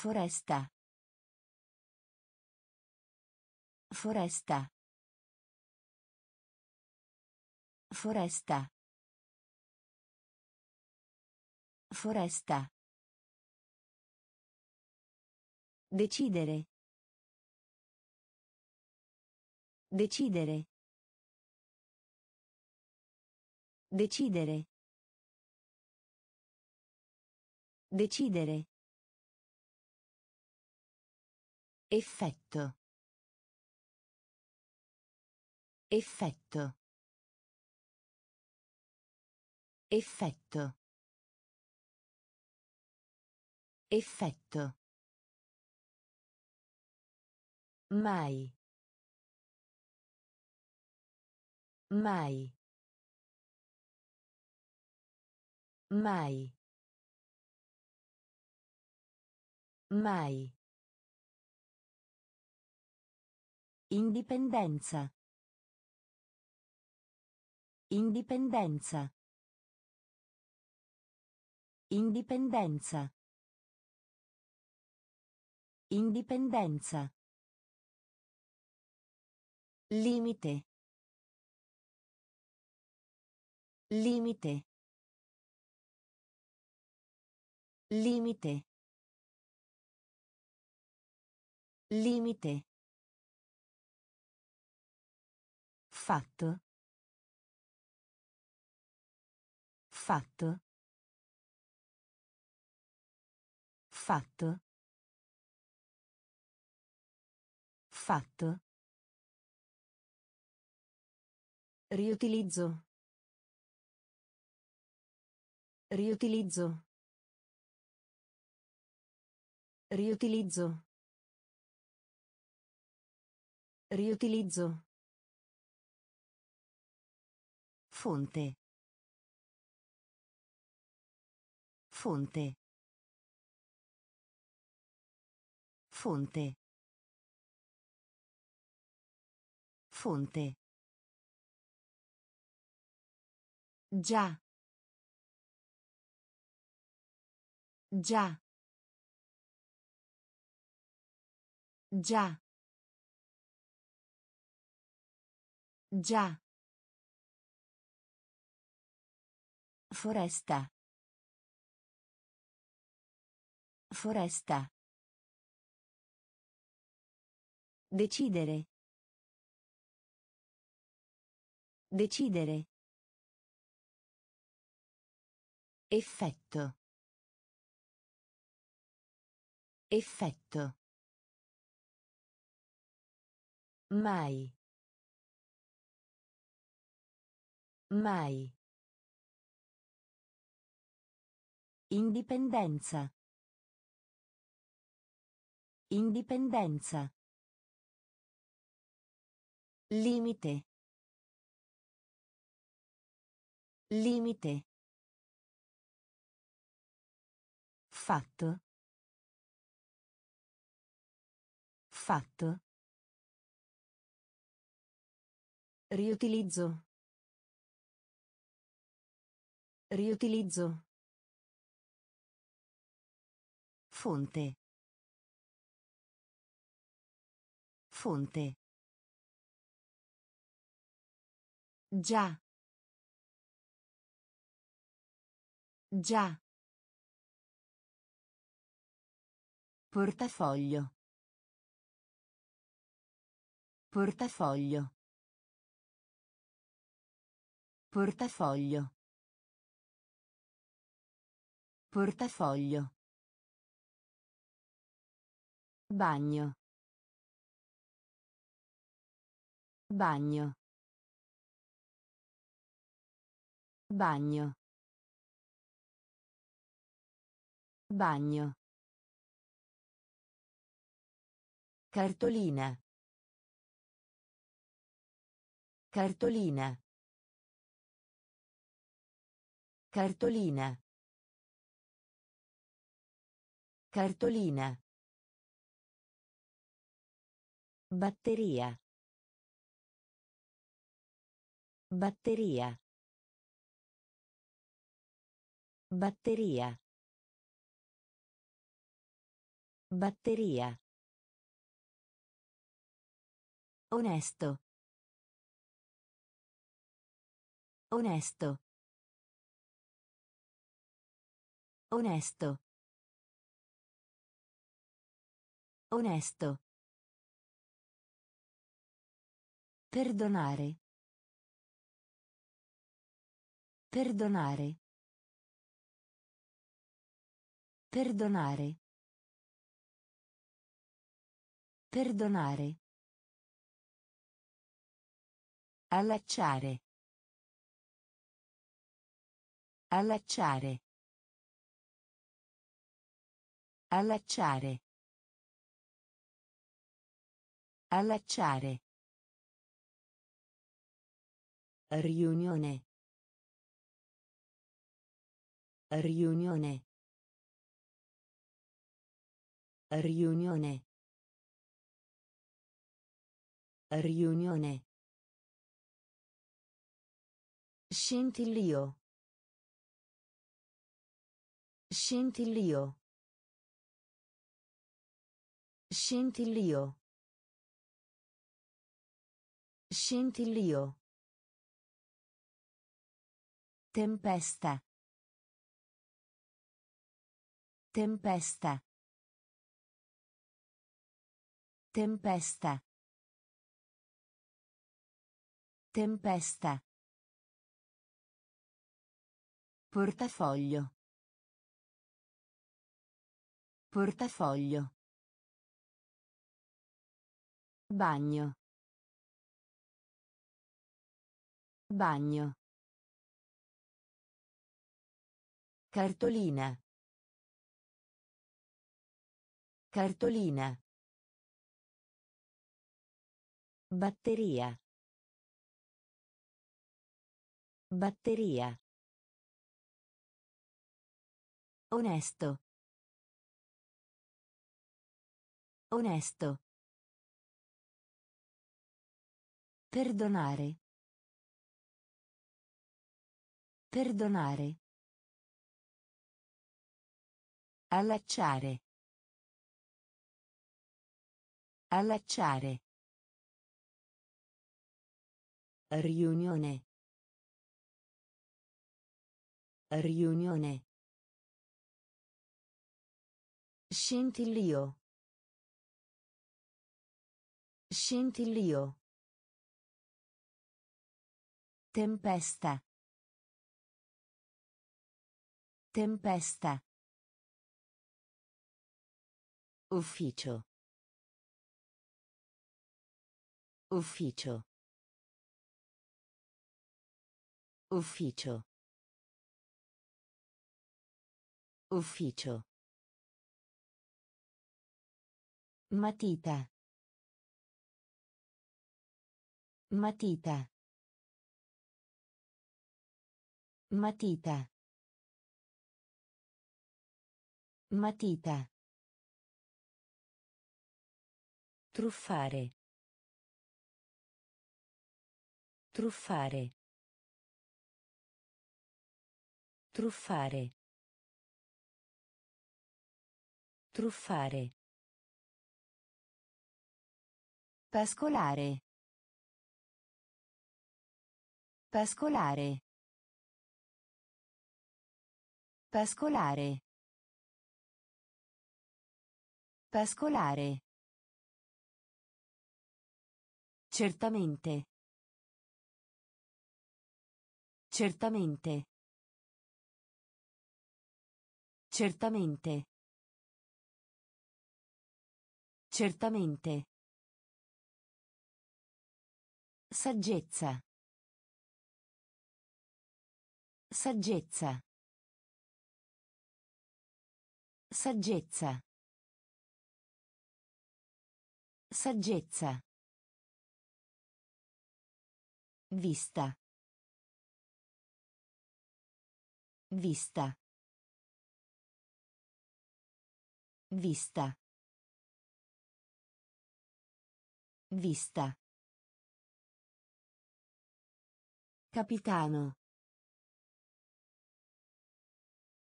Foresta. Foresta. Foresta. Foresta. Decidere. Decidere. Decidere. Decidere. Effetto. Effetto. Effetto. Effetto. Mai. Mai. Mai. Mai. Indipendenza. Indipendenza. Indipendenza. Indipendenza. Limite. Limite. Limite. Limite. Fatto. Fatto. Fatto. Fatto. Riutilizzo. Riutilizzo. Riutilizzo. Riutilizzo. Fonte. Fonte. Fonte. Fonte. Già. Già. Già. Già. Foresta. Foresta. Decidere. Decidere. Effetto. Effetto. Mai. Mai. Indipendenza. Indipendenza. Limite. Limite. Fatto. Fatto. Riutilizzo. Riutilizzo. Fonte. Fonte. Già. Già. Portafoglio. Portafoglio. Portafoglio. Portafoglio. Bagno. Bagno. Bagno. Bagno. Cartolina. Cartolina. Cartolina. Cartolina. Batteria. Batteria. Batteria. Batteria. Onesto. Onesto. Onesto. Onesto. Perdonare. Perdonare. Perdonare. Perdonare. Allacciare. Allacciare. Allacciare. Allacciare. Riunione. Riunione. Riunione. Riunione. Scintillio. Scintillio. Scintillio. Scintillio. Tempesta. Tempesta. Tempesta. Tempesta. Portafoglio. Portafoglio. Bagno. Bagno. Cartolina. Cartolina. Batteria. Batteria. Onesto. Onesto. Perdonare. Perdonare. Allacciare. Allacciare. Riunione. Riunione. Scintillio. Scintillio. Tempesta. Tempesta. Ufficio. Ufficio. Ufficio. Ufficio. Matita. Matita. Matita. Matita. Truffare. Truffare. Truffare. Truffare. Pascolare. Pascolare. Pascolare. Pascolare. Certamente. Certamente. Certamente. Certamente. Saggezza. Saggezza. Saggezza. Saggezza. Vista. Vista. Vista. Vista. Capitano.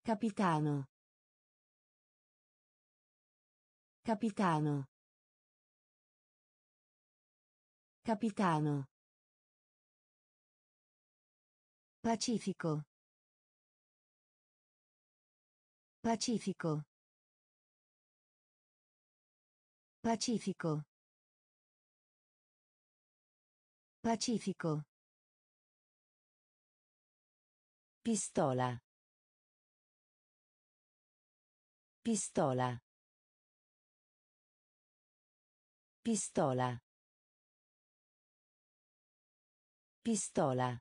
Capitano. Capitano. Capitano. Pacifico. Pacifico. Pacifico. Pacifico. Pistola. Pistola. Pistola. Pistola.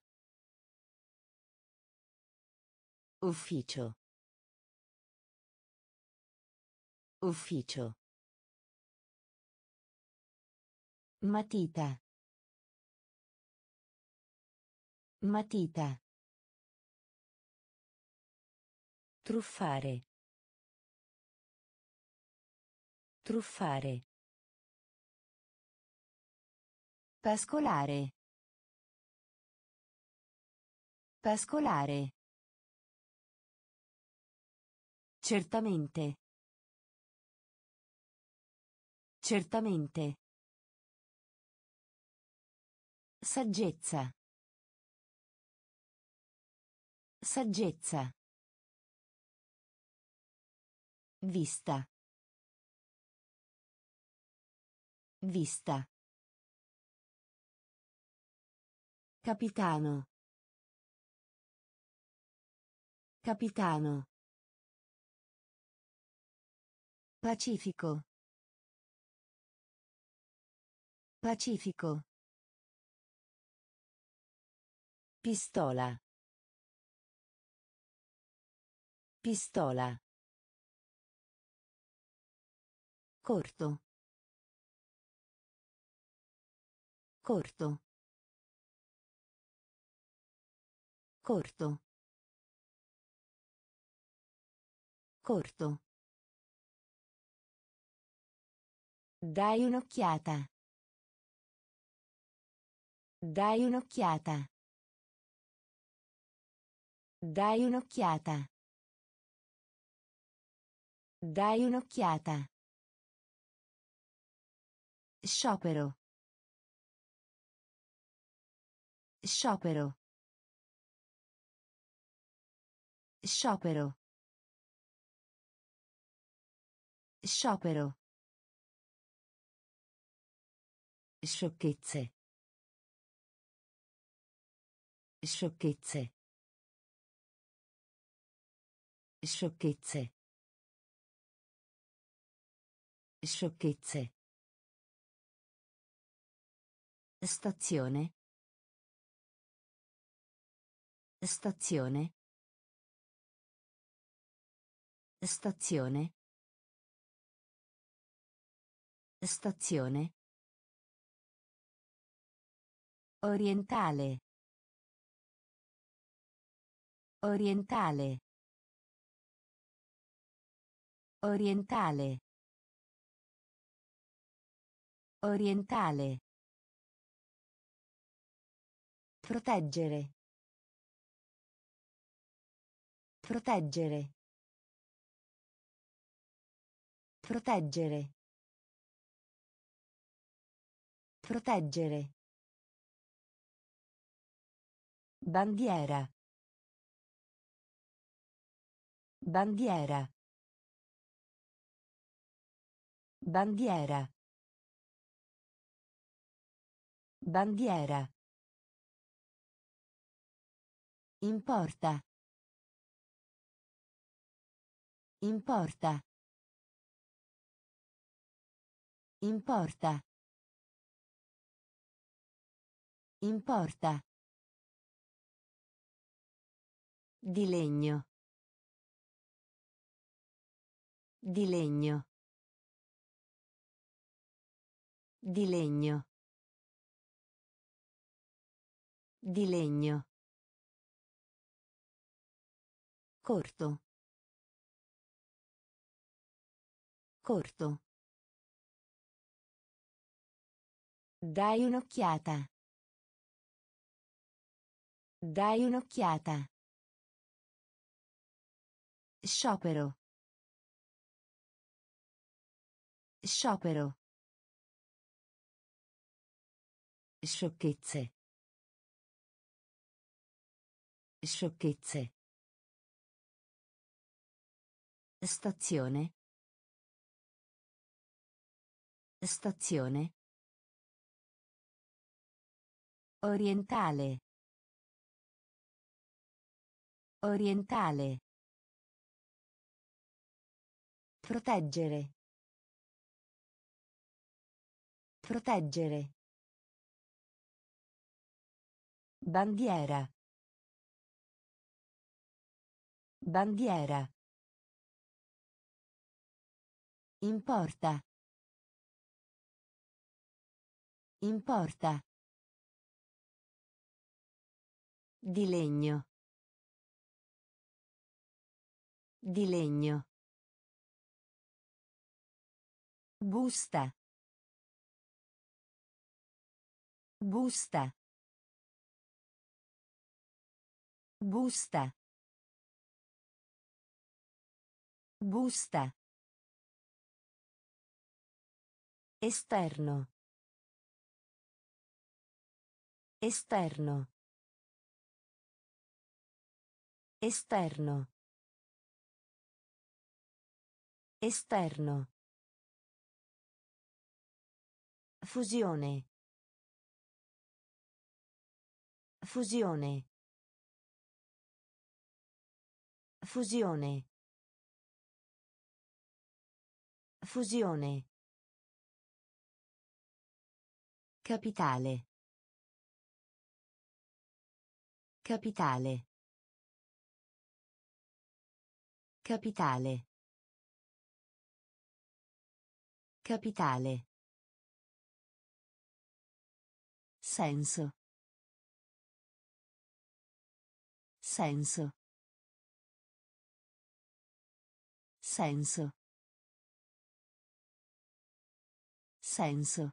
Ufficio. Ufficio. Matita. Matita. Truffare. Truffare. Pascolare. Pascolare. Certamente. Certamente. Saggezza. Saggezza. Vista. Vista. Capitano. Capitano. Pacifico. Pacifico. Pistola. Pistola. Corto. Corto. Corto. Corto. Dai un'occhiata. Dai un'occhiata. Dai un'occhiata. Dai un'occhiata. Sciopero. Sciopero. Sciopero. Sciopero. Sciocchezze. Sciocchezze. Sciocchezze. Sciocchezze. Stazione. Stazione. Stazione. Stazione. Orientale. Orientale. Orientale. Orientale. Proteggere. Proteggere. Proteggere. Proteggere. Bandiera. Bandiera. Bandiera. Bandiera. Importa. Importa. Importa. Importa. Di legno. Di legno. Di legno. Di legno. Corto. Corto. Dai un'occhiata. Dai un'occhiata. Sciopero. Sciopero. Sciocchezze. Sciocchezze. Stazione. Stazione. Orientale. Orientale. Proteggere. Proteggere. Bandiera. Bandiera. Importa. Importa. Di legno. Di legno. Busta. Busta. Busta. Busta. Esterno. Esterno. Esterno. Esterno. Fusione. Fusione. Fusione. Fusione. Capitale. Capitale. Capitale. Capitale. Senso. Senso. Senso. Senso.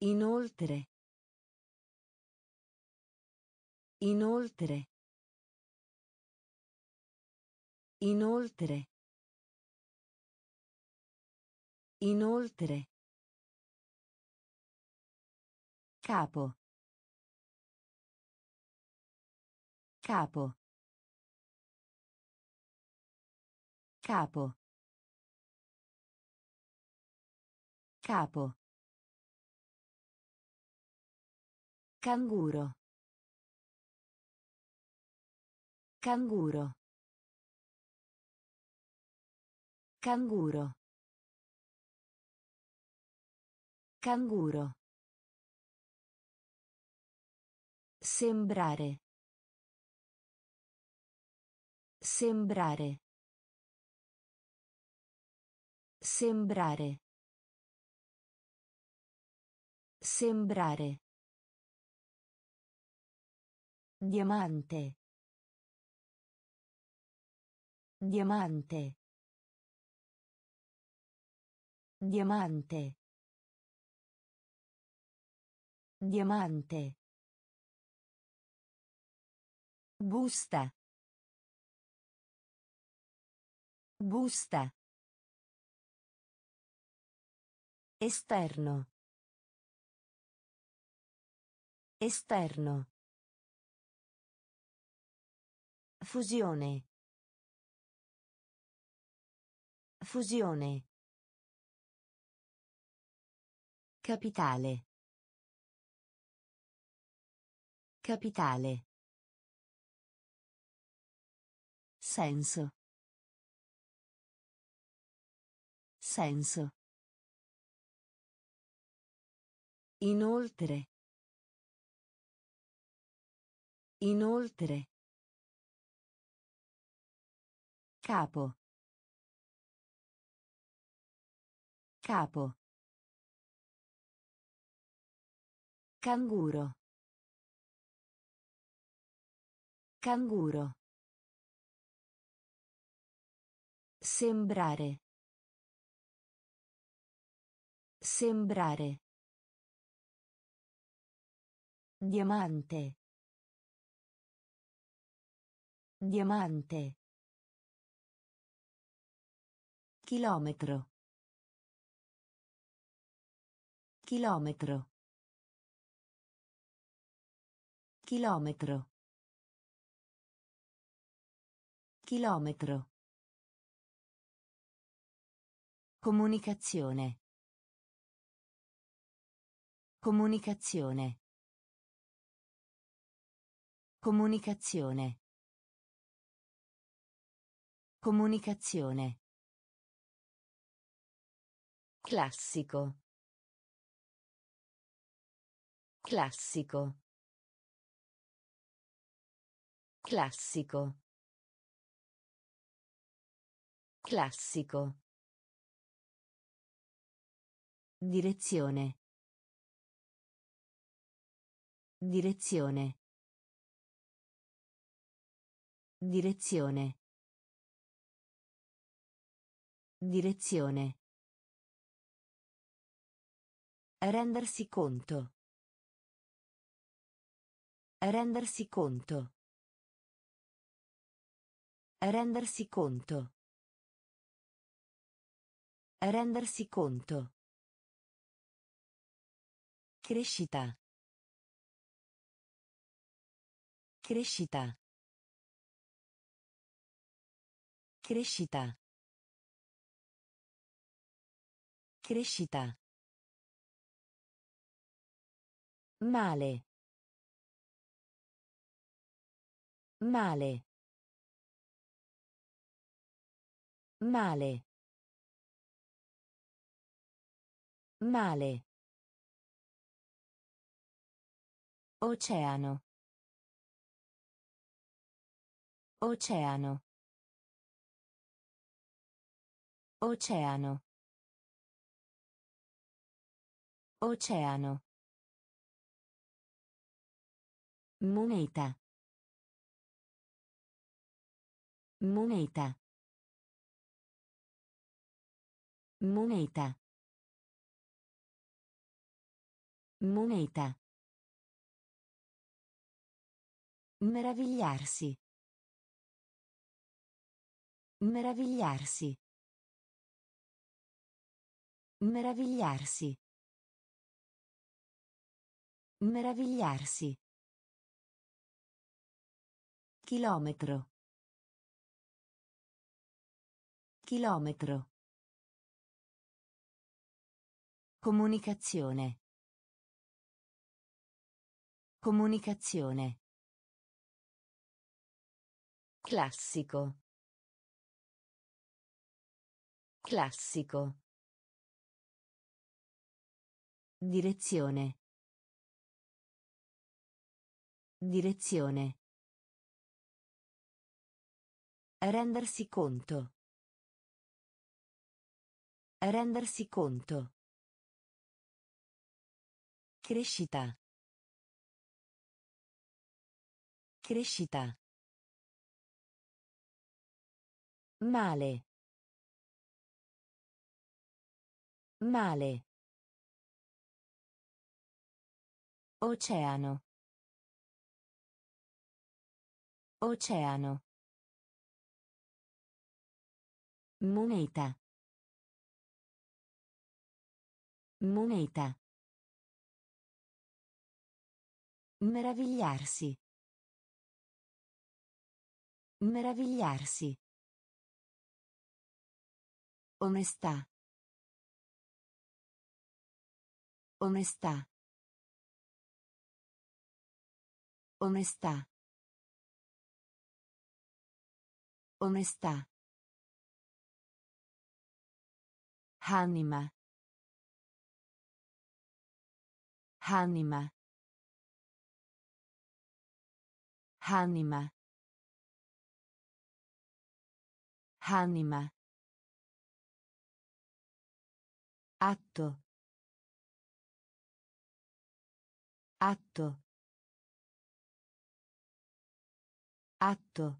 Inoltre. Inoltre. Inoltre. Inoltre. Capo. Capo. Capo. Capo. Canguro. Canguro. Canguro. Canguro. Sembrare. Sembrare. Sembrare. Sembrare. Diamante. Diamante. Diamante. Diamante. Busta. Busta. Esterno. Esterno. Fusione. Fusione. Capitale. Capitale. Senso. Senso. Inoltre. Inoltre. Capo. Capo. Canguro. Canguro. Sembrare. Sembrare. Diamante. Diamante. Chilometro. Chilometro. Chilometro. Chilometro. Comunicazione. Comunicazione. Comunicazione. Comunicazione. Classico. Classico. Classico. Classico. Direzione. Direzione. Direzione. Direzione. Rendersi conto. Rendersi conto. Rendersi conto. Rendersi conto. Crescita. Crescita. Crescita. Crescita. Male. Male. Male. Male. Oceano. Oceano. Oceano. Oceano. Moneta. Moneta. Moneta. Moneta. Meravigliarsi. Meravigliarsi. Meravigliarsi. Meravigliarsi. Chilometro. Chilometro. Comunicazione. Comunicazione. Classico. Classico. Direzione. Direzione. Rendersi conto. Rendersi conto. Crescita. Crescita. Male. Male. Oceano. Oceano. Moneta. Moneta. Meravigliarsi. Meravigliarsi. Onestà. Onestà. Onestà. Onestà. Anima. Anima. Anima. Anima. Atto. Atto. Atto.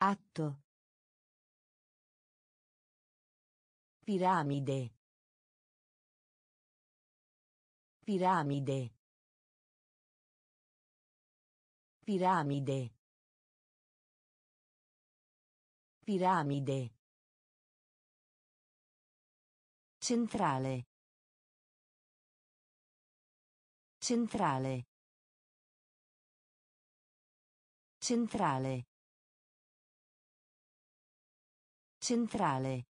Atto. Piramide. Piramide. Piramide. Piramide. Centrale. Centrale. Centrale. Centrale.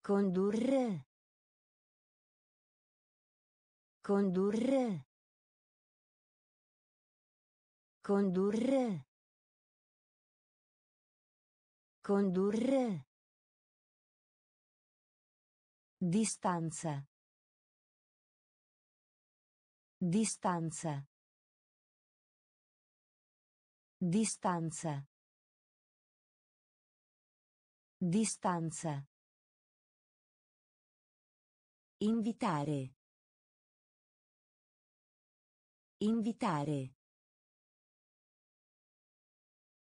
Condurre. Condurre. Condurre. Condurre. Distanza. Distanza. Distanza. Distanza. Invitare. Invitare.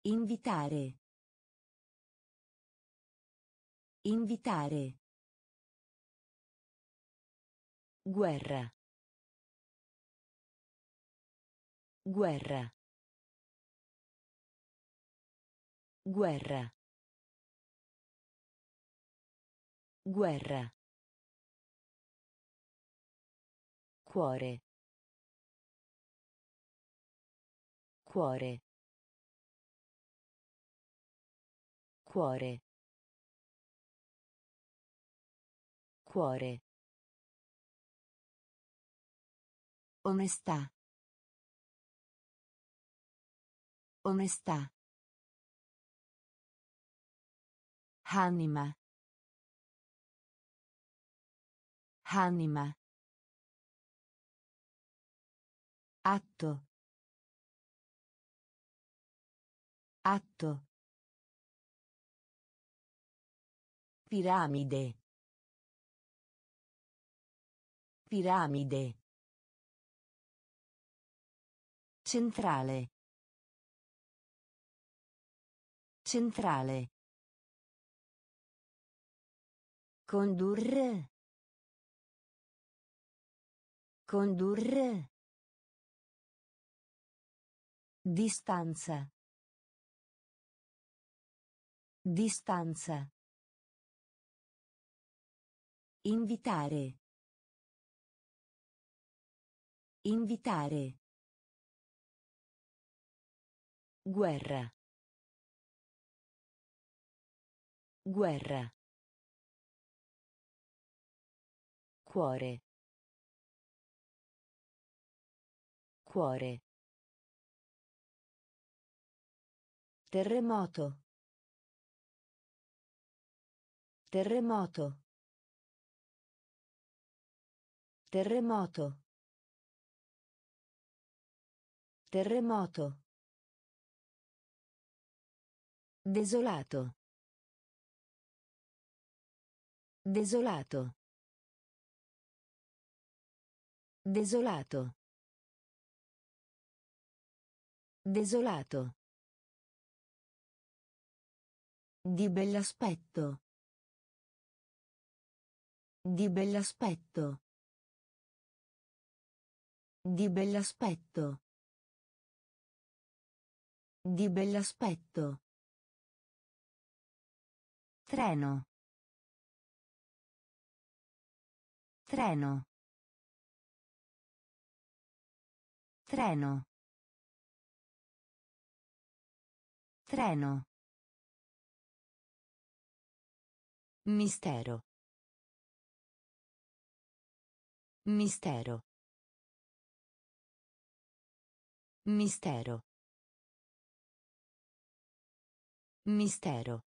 Invitare. Invitare. Guerra. Guerra. Guerra. Guerra. Cuore. Cuore. Cuore. Cuore. Onestà. Onestà. Anima. Anima. Atto. Atto. Piramide. Piramide. Centrale. Centrale. Condurre. Condurre. Distanza. Distanza. Invitare. Invitare. Guerra. Guerra. Cuore. Cuore. Terremoto. Terremoto. Terremoto. Terremoto. Desolato. Desolato. Desolato. Desolato. Di bell'aspetto. Di bell'aspetto. Di bell'aspetto. Di bell'aspetto. Treno. Treno. Treno. Treno. Mistero. Mistero. Mistero. Mistero.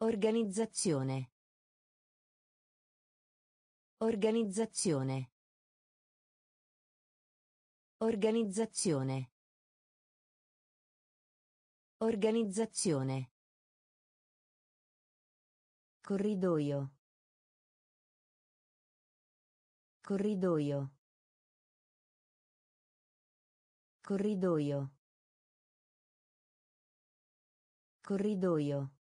Organizzazione. Organizzazione. Organizzazione. Organizzazione. Corridoio. Corridoio. Corridoio. Corridoio.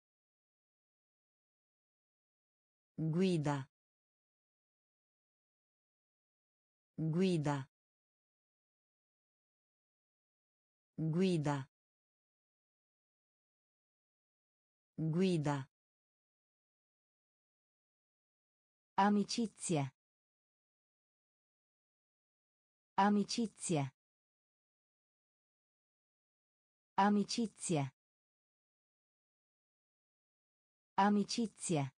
Guida. Guida. Guida. Guida. Amicizia. Amicizia. Amicizia. Amicizia.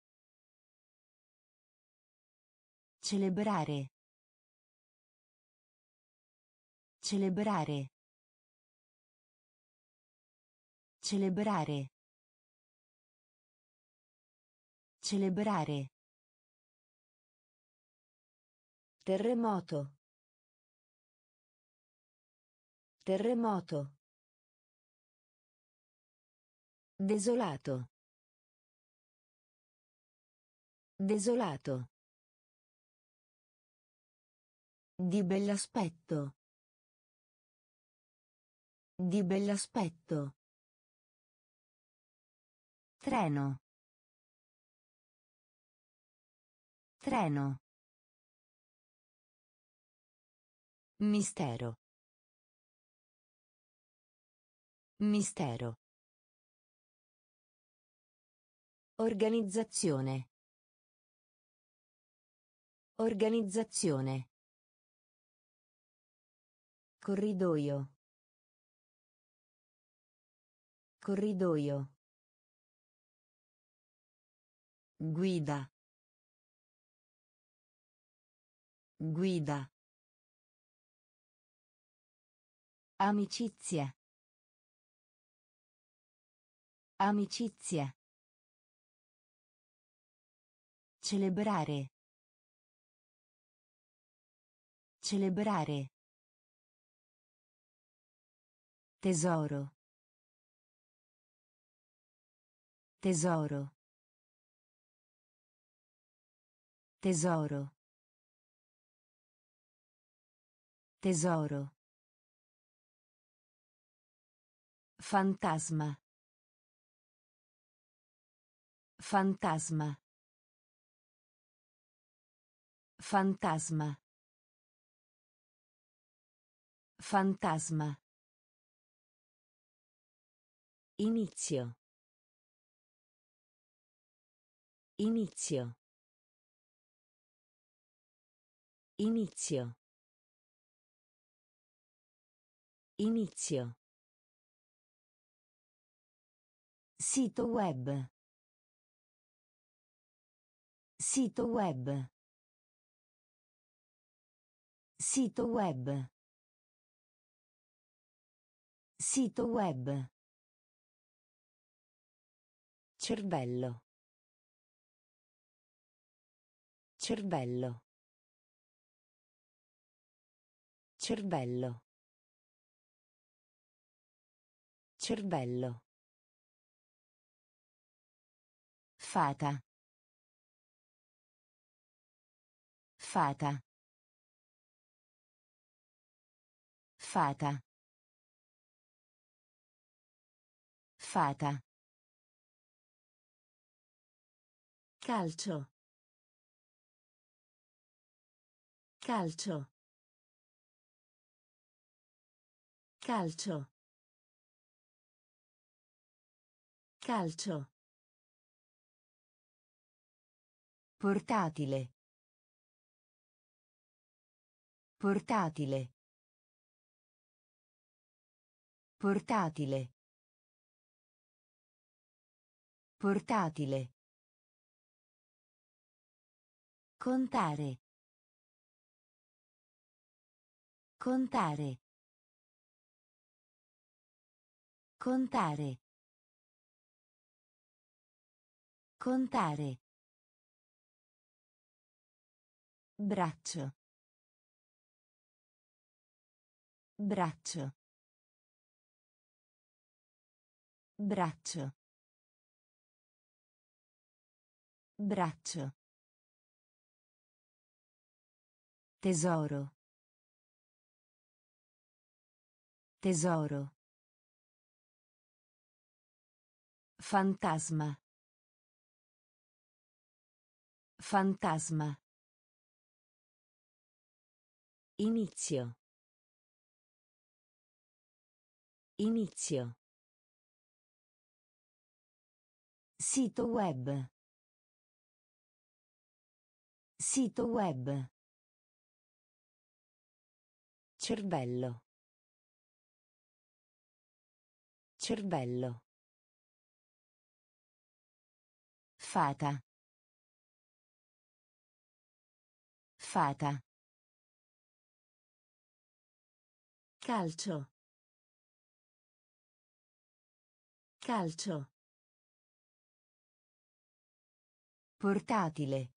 Celebrare. Celebrare. Celebrare. Celebrare. Terremoto. Terremoto. Desolato. Desolato. Di bell'aspetto. Di bell'aspetto. Treno. Treno. Mistero. Mistero. Organizzazione. Organizzazione. Corridoio. Corridoio. Guida. Guida. Amicizia. Amicizia. Celebrare. Celebrare. Tesoro. Tesoro. Tesoro. Tesoro. Fantasma. Fantasma. Fantasma. Fantasma. Inizio. Inizio. Inizio. Inizio. Sito web. Sito web. Sito web. Sito web. Cervello. Cervello. Cervello. Cervello. Fata. Fata. Fata. Fata. Calcio. Calcio. Calcio. Calcio. Portatile. Portatile. Portatile. Portatile. Contare. Contare. Contare. Contare. Braccio. Braccio. Braccio. Braccio. Tesoro. Tesoro. Fantasma. Fantasma. Inizio. Inizio. Sito web. Sito web. Cervello. Cervello. Fata. Fata. Calcio. Calcio. Portatile.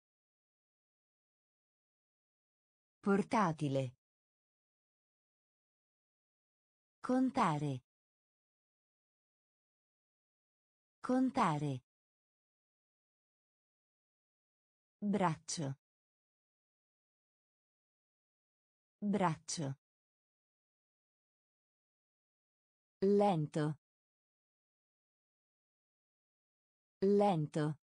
Portatile. Contare. Contare. Braccio. Braccio. Lento. Lento.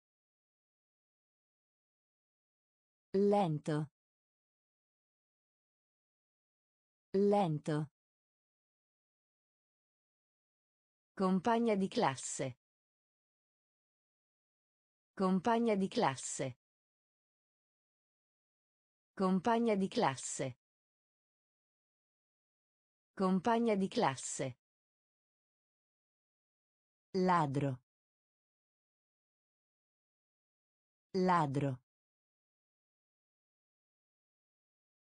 Lento. Lento. Compagna di classe. Compagna di classe. Compagna di classe. Compagna di classe. Ladro. Ladro.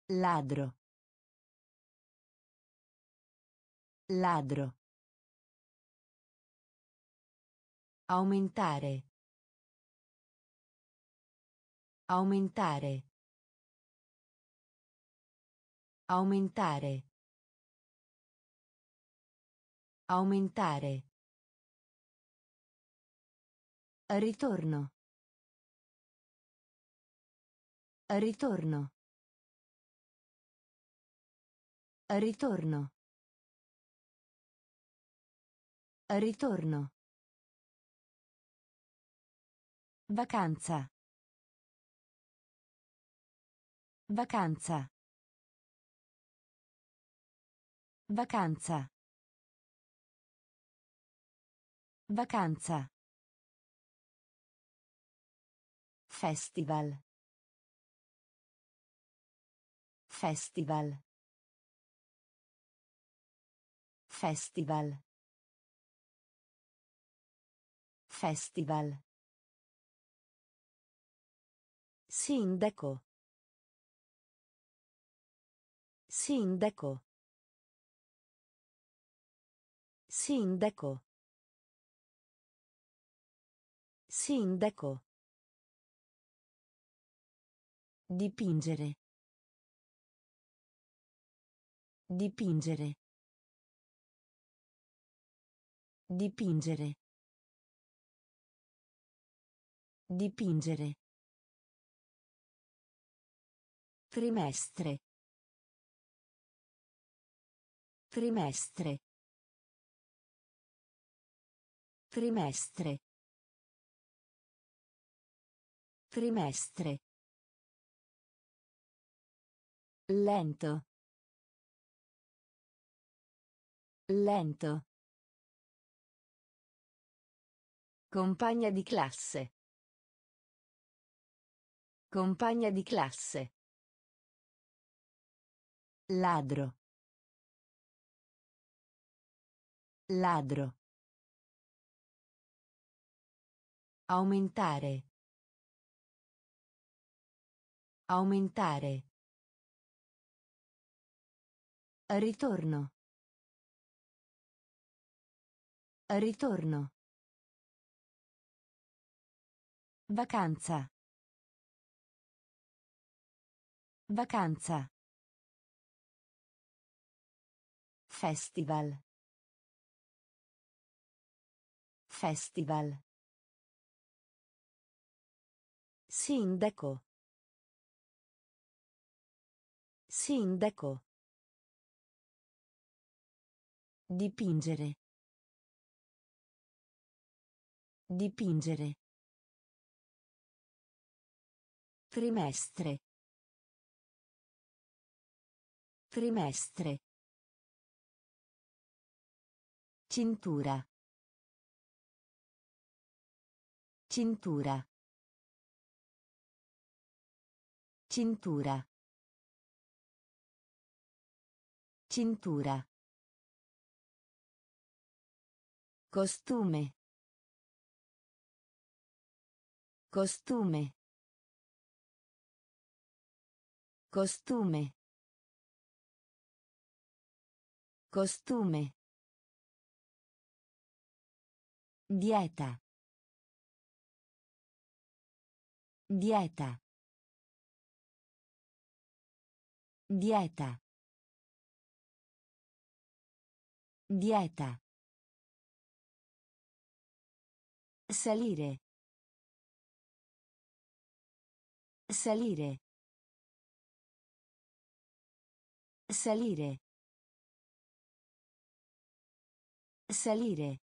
Ladro. Ladro. Aumentare. Aumentare. Aumentare. Aumentare. Ritorno. Ritorno. Ritorno. Ritorno. Vacanza. Vacanza. Vacanza. Vacanza. Festival. Festival. Festival. Festival. Sindaco. Sindaco. Sindaco. Sindaco. Dipingere. Dipingere. Dipingere. Dipingere. Trimestre. Trimestre. Trimestre. Trimestre. Lento. Lento. Compagna di classe. Compagna di classe. Ladro. Ladro. Aumentare. Aumentare. Ritorno. Ritorno. Vacanza. Vacanza. Festival. Festival. Sindaco. Sindaco. Dipingere. Dipingere. Trimestre. Trimestre. Cintura. Cintura. Cintura. Cintura. Costume. Costume. Costume. Costume. Dieta. Dieta. Dieta. Dieta. Salire. Salire. Salire. Salire.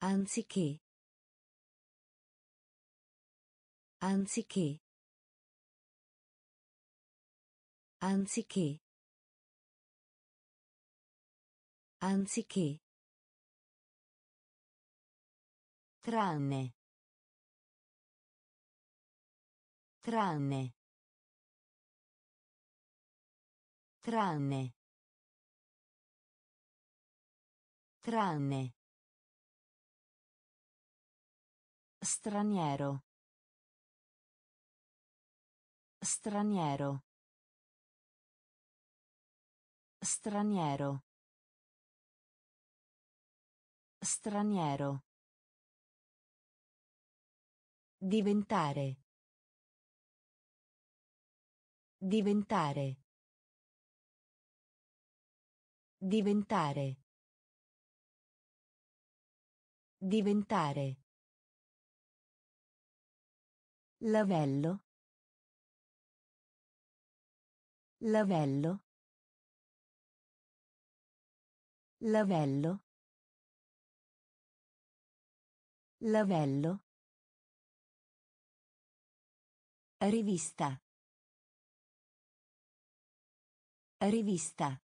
Anziché. Anziché. Anziché. Anziché. Tranne. Tranne. Tranne. Tranne. Straniero. Straniero. Straniero. Straniero. Diventare. Diventare. Diventare. Diventare. Lavello. Lavello. Lavello. Lavello. Rivista. Rivista.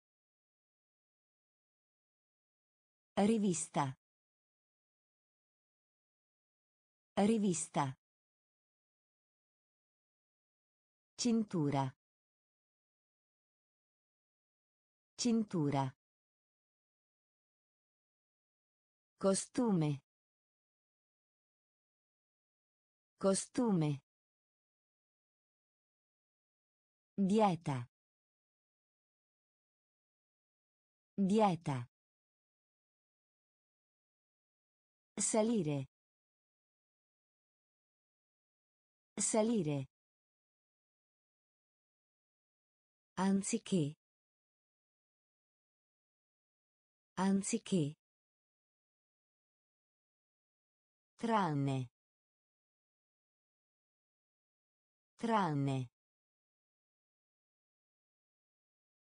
Rivista. Rivista. Cintura. Cintura. Costume. Costume. Dieta. Dieta. Salire. Salire. Anziché. Anziché. Tranne. Tranne.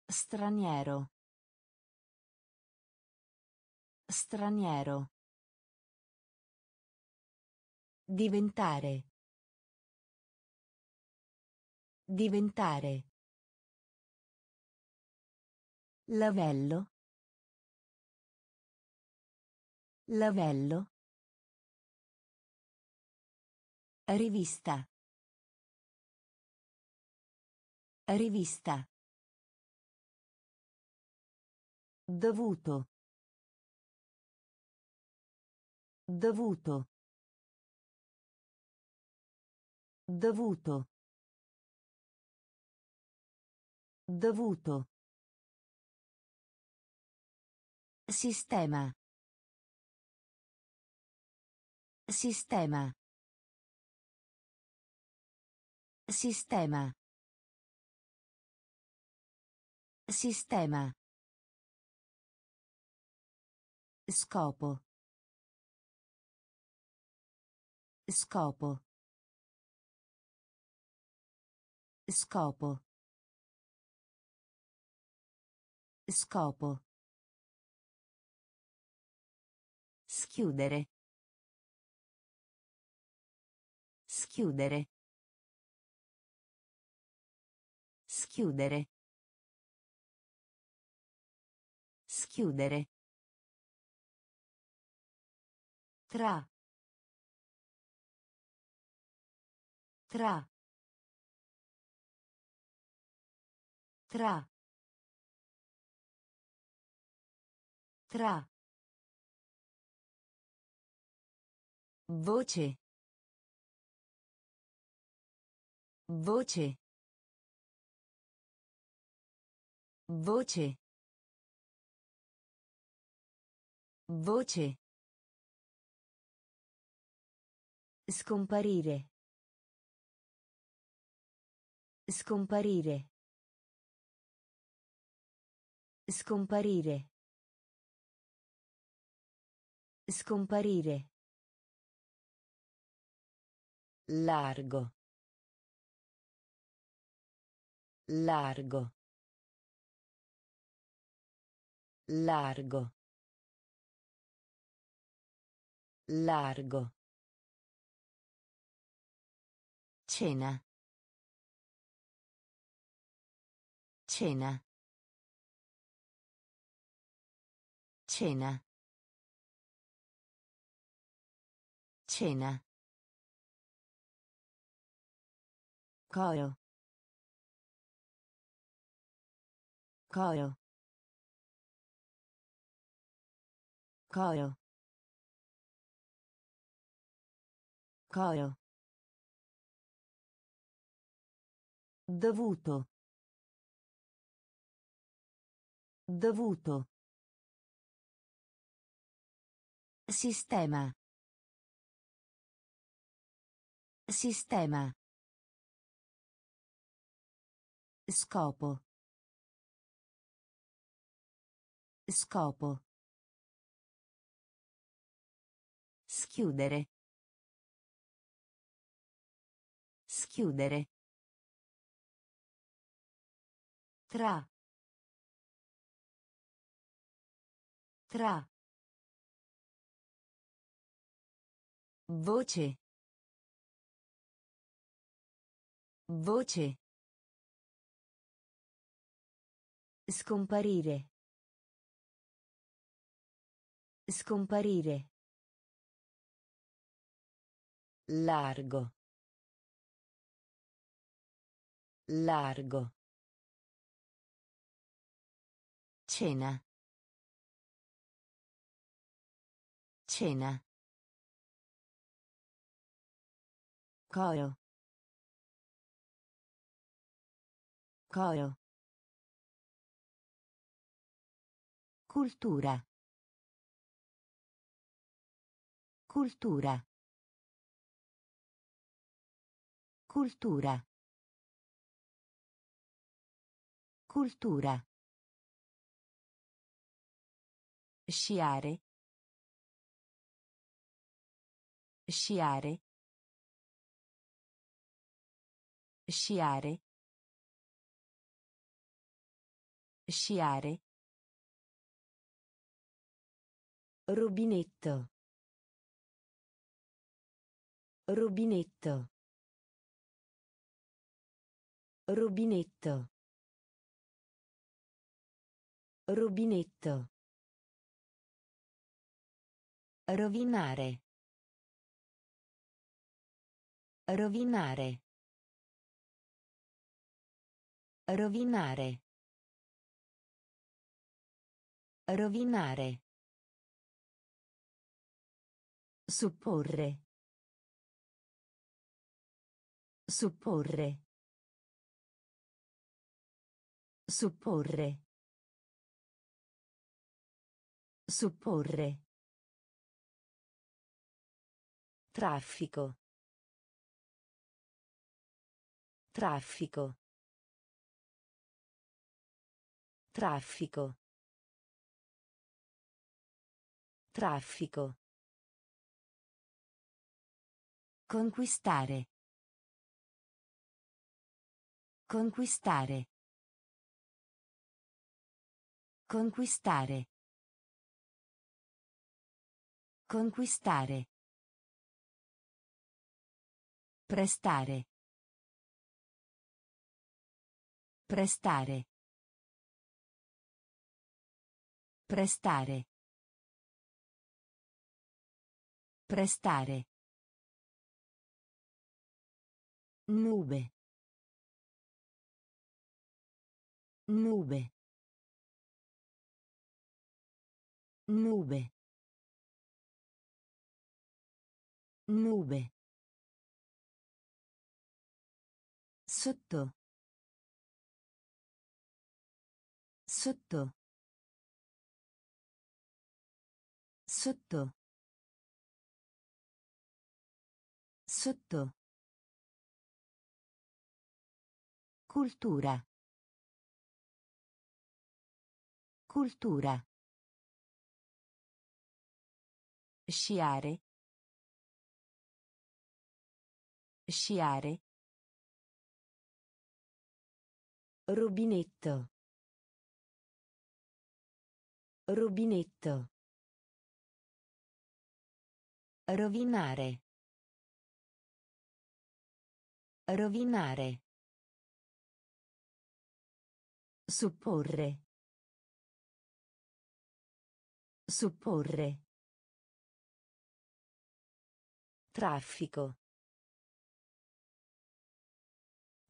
Straniero. Straniero. Diventare. Diventare. Lavello. Lavello. Rivista. Rivista. Dovuto. Dovuto. Dovuto. Dovuto. Sistema. Sistema. Sistema. Sistema. Scopo. Scopo. Scopo. Scopo. Schiudere. Schiudere. Schiudere. Schiudere. Tra. Tra. Tra. Tra. Voce. Voce. Voce. Voce. Scomparire. Scomparire. Scomparire. Scomparire. Largo. Largo. Largo. Largo. Cena. Cena. Cena. Cena. Coro. Coro. Coro. Coro. Dovuto. Dovuto. Sistema. Sistema. Scopo. Scopo. Schiudere. Schiudere. Tra. Tra. Voce. Voce. Scomparire. Scomparire. Largo. Largo. Cena. Cena. Coro. Coro. Cultura. Cultura. Cultura. Cultura. Sciare. Sciare. Sciare. Sciare. Rubinetto. Rubinetto. Rubinetto. Rubinetto. Rovinare. Rovinare. Rovinare. Rovinare. Supporre. Supporre. Supporre. Supporre. Traffico. Traffico. Traffico. Traffico. Conquistare. Conquistare. Conquistare. Conquistare. Prestare. Prestare. Prestare. Prestare. Nube. Nube. Nube. Nube. Sotto. Sotto. Sotto. Sotto. Cultura. Cultura. Sciare. Sciare. Rubinetto. Rubinetto. Rovinare. Rovinare. Supporre. Supporre. Traffico.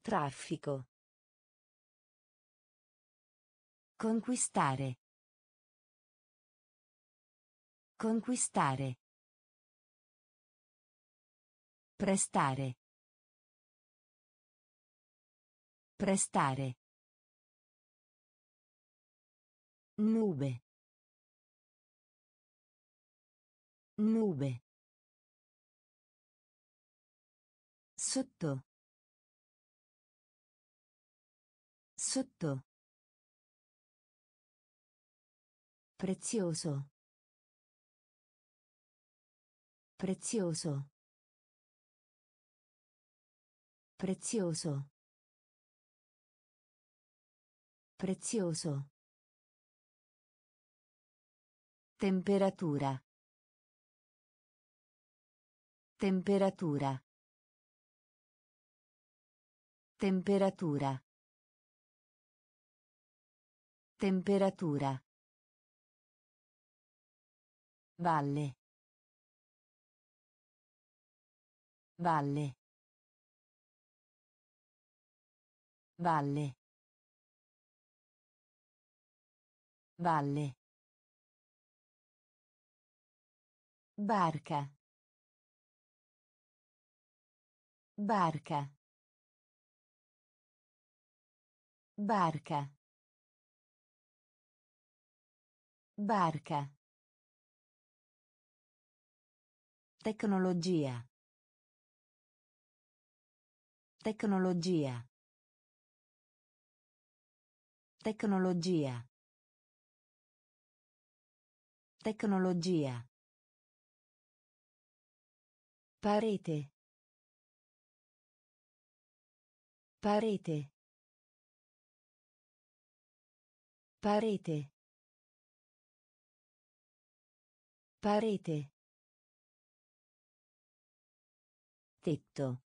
Traffico. Conquistare. Conquistare. Prestare. Prestare. Nube. Nube. Sotto. Sotto. Prezioso. Prezioso. Prezioso. Prezioso. Temperatura. Temperatura. Temperatura. Temperatura. Valle. Valle. Valle. Valle. Barca. Barca. Barca. Barca. Tecnologia. Tecnologia. Tecnologia. Tecnologia. Parete. Parete. Parete. Parete. Tetto.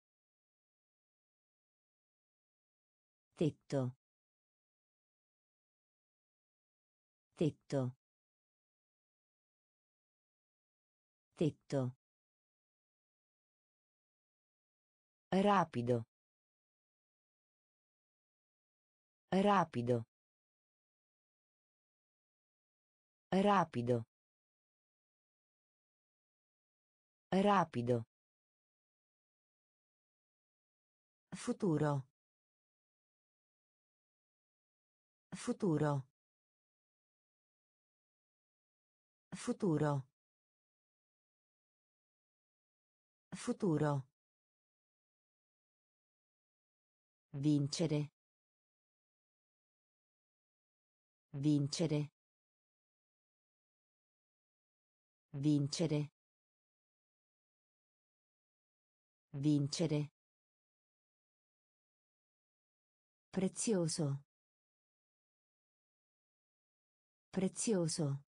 Tetto. Tetto. Tetto. Rapido. Rapido. Rapido. Rapido. Futuro. Futuro. Futuro. Futuro. Vincere. Vincere. Vincere. Vincere. Prezioso. Prezioso.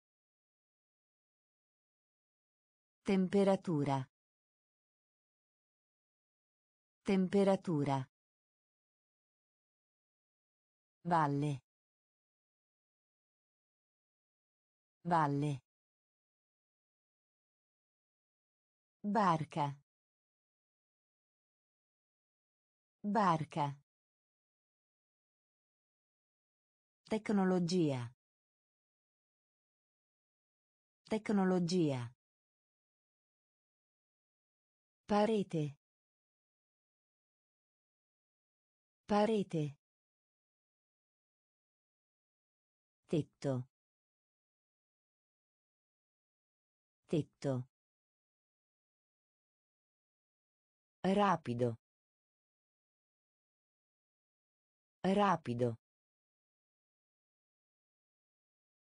Temperatura. Temperatura. Valle. Valle. Barca. Barca. Tecnologia. Tecnologia. Parete. Parete. Tetto. Tetto. Rapido. Rapido.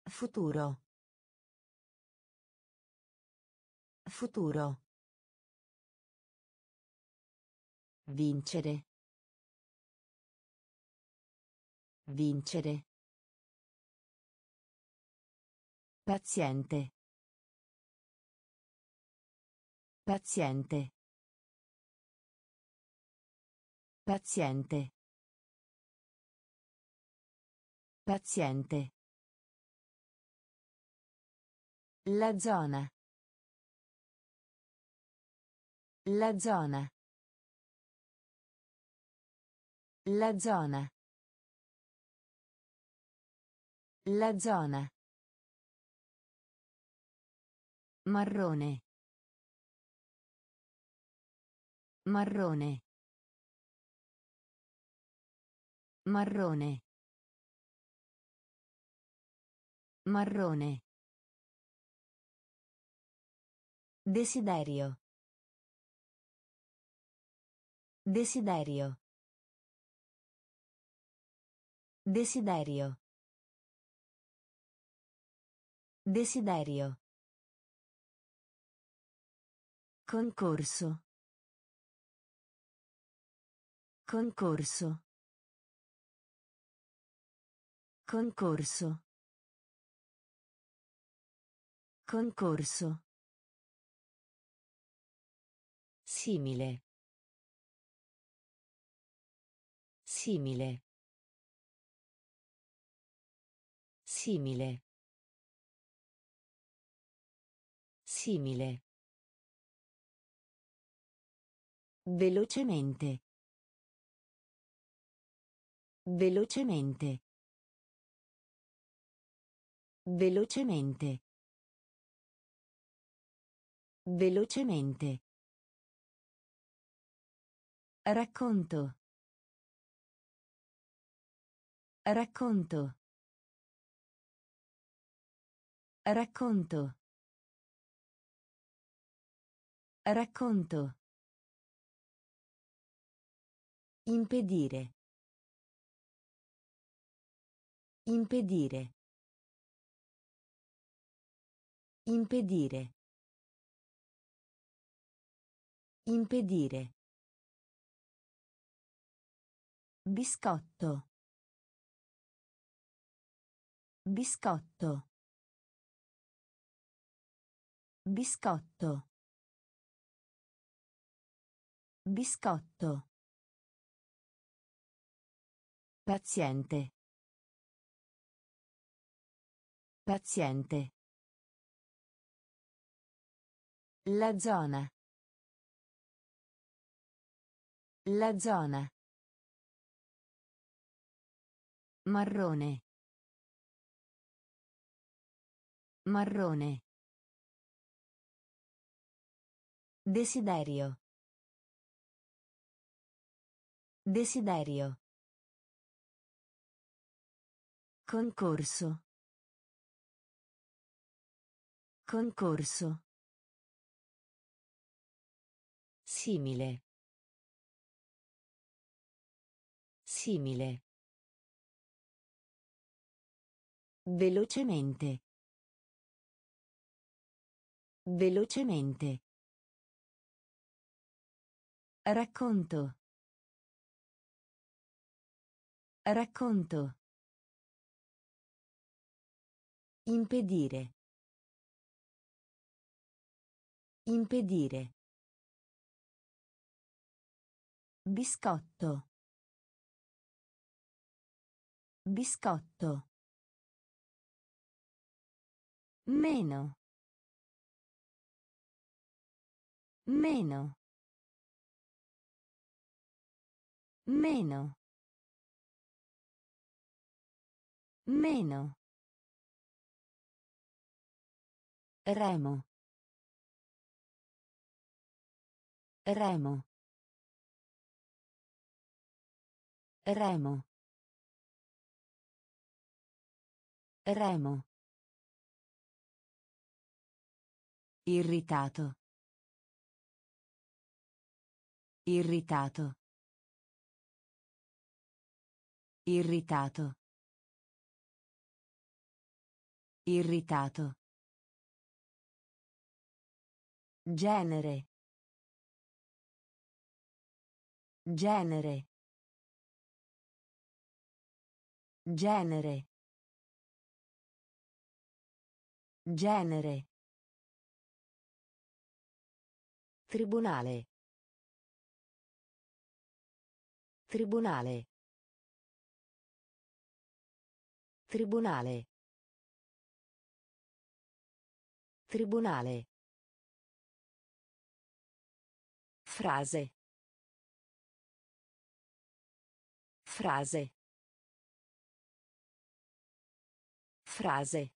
Futuro. Futuro. Vincere. Vincere. Paziente. Paziente. Paziente. Paziente. La zona. La zona. La zona. La zona. Marrone. Marrone. Marrone. Marrone. Desiderio. Desiderio. Desiderio. Desiderio. Concorso. Concorso. Concorso. Concorso. Simile. Simile. Simile. Simile. Velocemente. Velocemente. Velocemente. Velocemente. Racconto. Racconto. Racconto. Racconto. Impedire. Impedire. Impedire. Impedire. Biscotto. Biscotto. Biscotto. Biscotto. Paziente. Paziente. La zona. La zona. Marrone. Marrone. Desiderio. Desiderio. Concorso. Concorso. Simile. Simile. Velocemente. Velocemente. Racconto. Racconto. Impedire. Impedire. Biscotto. Biscotto. Meno. Meno. Meno. Meno. Remo. Remo. Remo. Remo. Irritato. Irritato. Irritato. Irritato. Genere. Genere. Genere. Genere. Tribunale. Tribunale. Tribunale. Tribunale. Frase. Frase. Frase.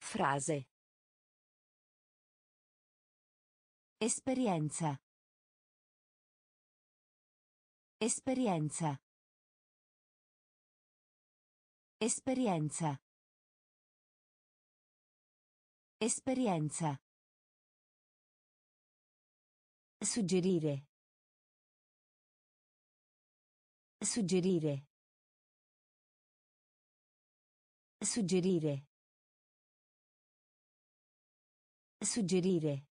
Frase. Esperienza. Esperienza. Esperienza. Esperienza. Suggerire. Suggerire. Suggerire. Suggerire.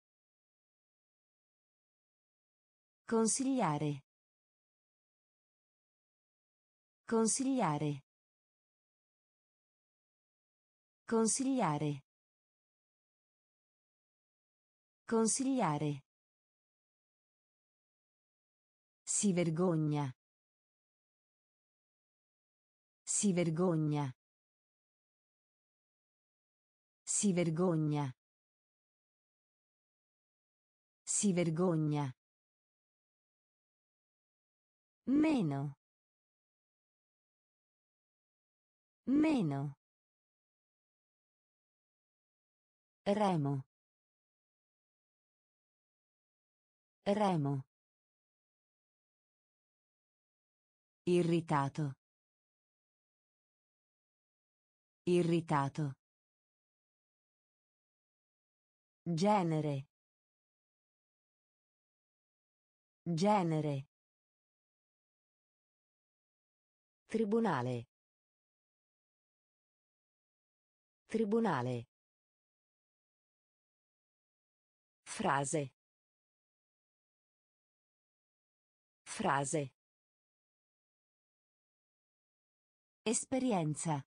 Consigliare. Consigliare. Consigliare. Consigliare. Si vergogna. Si vergogna. Si vergogna. Si vergogna. Meno. Meno. Remo. Remo. Irritato. Irritato. Genere. Genere. Tribunale. Tribunale. Frase. Frase. Esperienza.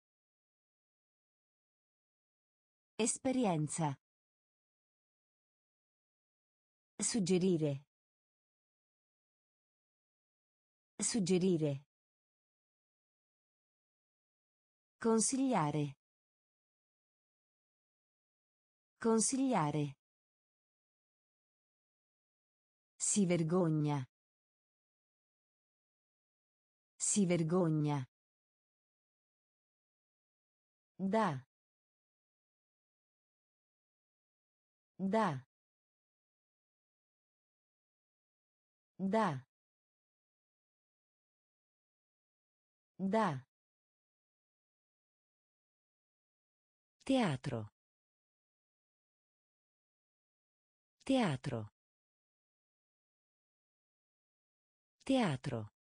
Esperienza. Suggerire. Suggerire. Consigliare. Consigliare. Si vergogna. Si vergogna. Da. Da. Da. Da. Teatro. Teatro. Teatro.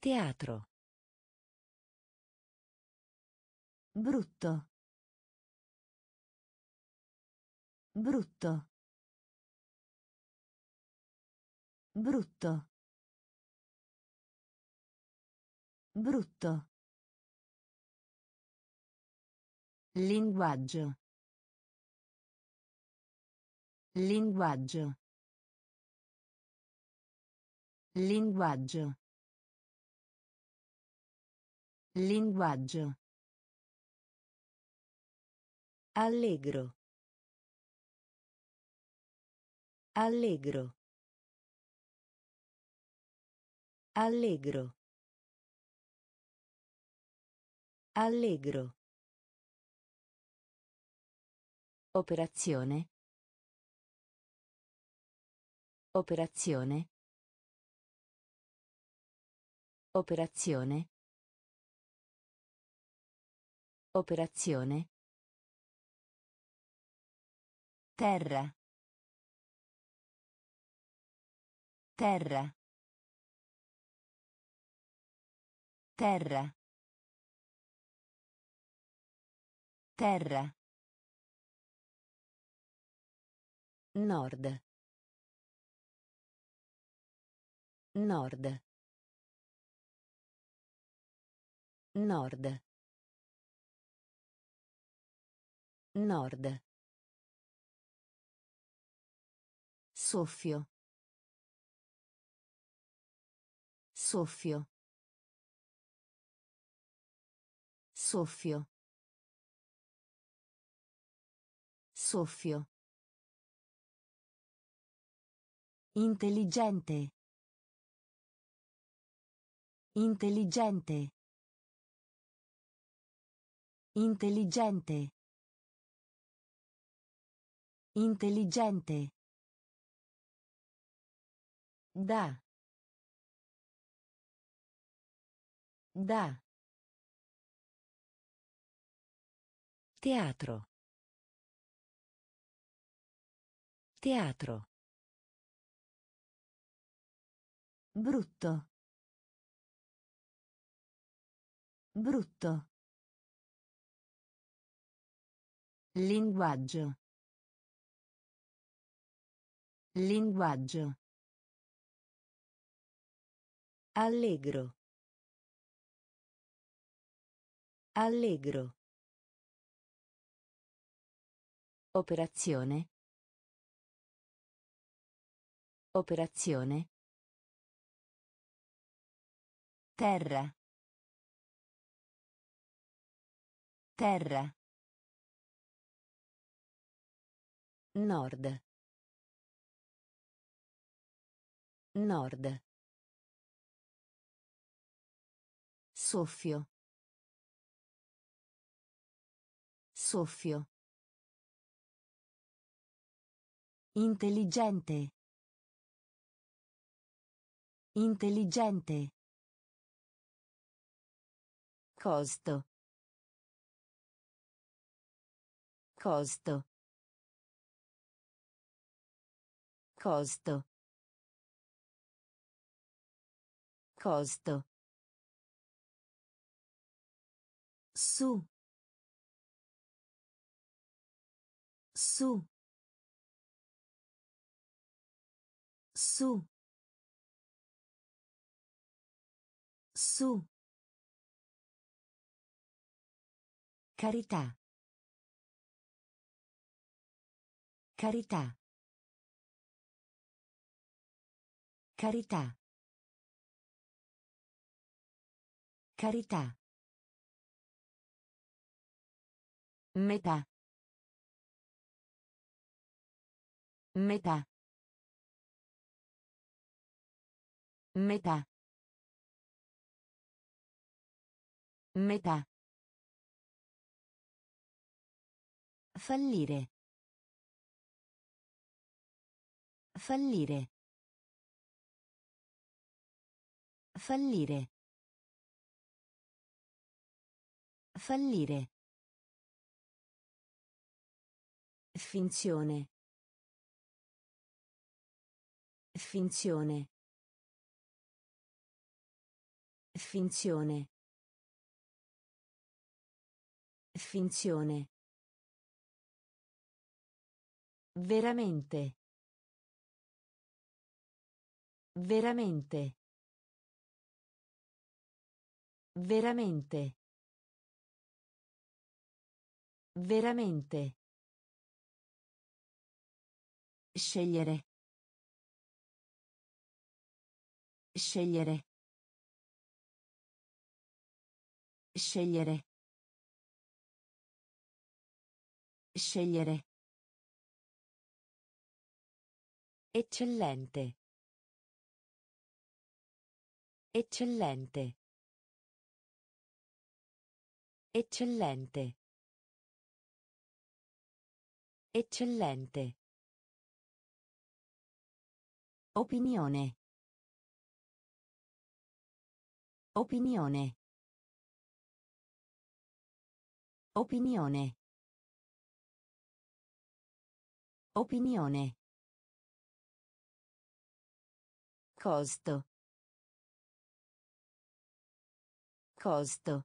Teatro. Brutto. Brutto. Brutto. Brutto. Linguaggio. Linguaggio. Linguaggio. Linguaggio. Allegro. Allegro. Allegro. Allegro. Operazione. Operazione. Operazione. Operazione. Terra. Terra. Terra. Terra. Nord. Nord. Nord. Nord. Soffio. Soffio. Soffio. Soffio. Intelligente. Intelligente. Intelligente. Intelligente. Da. Da. Teatro. Teatro. Brutto. Brutto. Linguaggio. Linguaggio. Allegro. Allegro. Operazione. Operazione. Terra. Terra. Nord. Nord. Soffio. Soffio. Intelligente. Intelligente. Costo. Costo. Costo. Costo. Su. Su. Su. Su. Carità. Carità. Carità. Carità. Metà. Metà. Metà. Metà. Fallire. Fallire. Fallire. Fallire. Finzione. Finzione. Finzione. Finzione. Veramente. Veramente. Veramente. Veramente. Scegliere. Scegliere. Scegliere. Scegliere. Eccellente. Eccellente. Eccellente. Eccellente. Opinione. Opinione. Opinione. Opinione. Costo. Costo.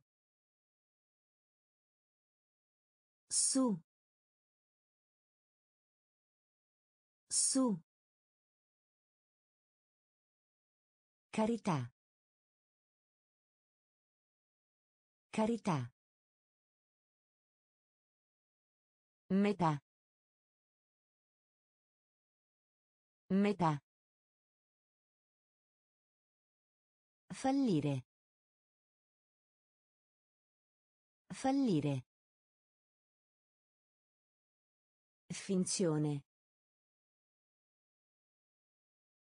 Su. Su. Carità. Carità. Metà. Metà. Fallire. Fallire. Finzione.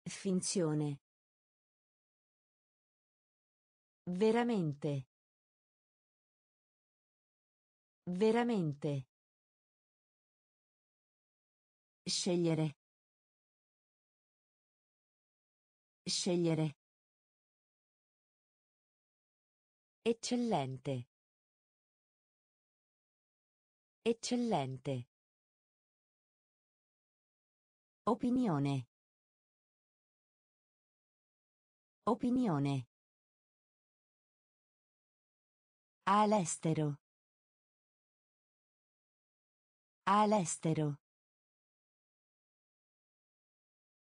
Finzione. Veramente. Veramente. Scegliere. Scegliere. Eccellente. Eccellente. Opinione. Opinione. All'estero. All'estero.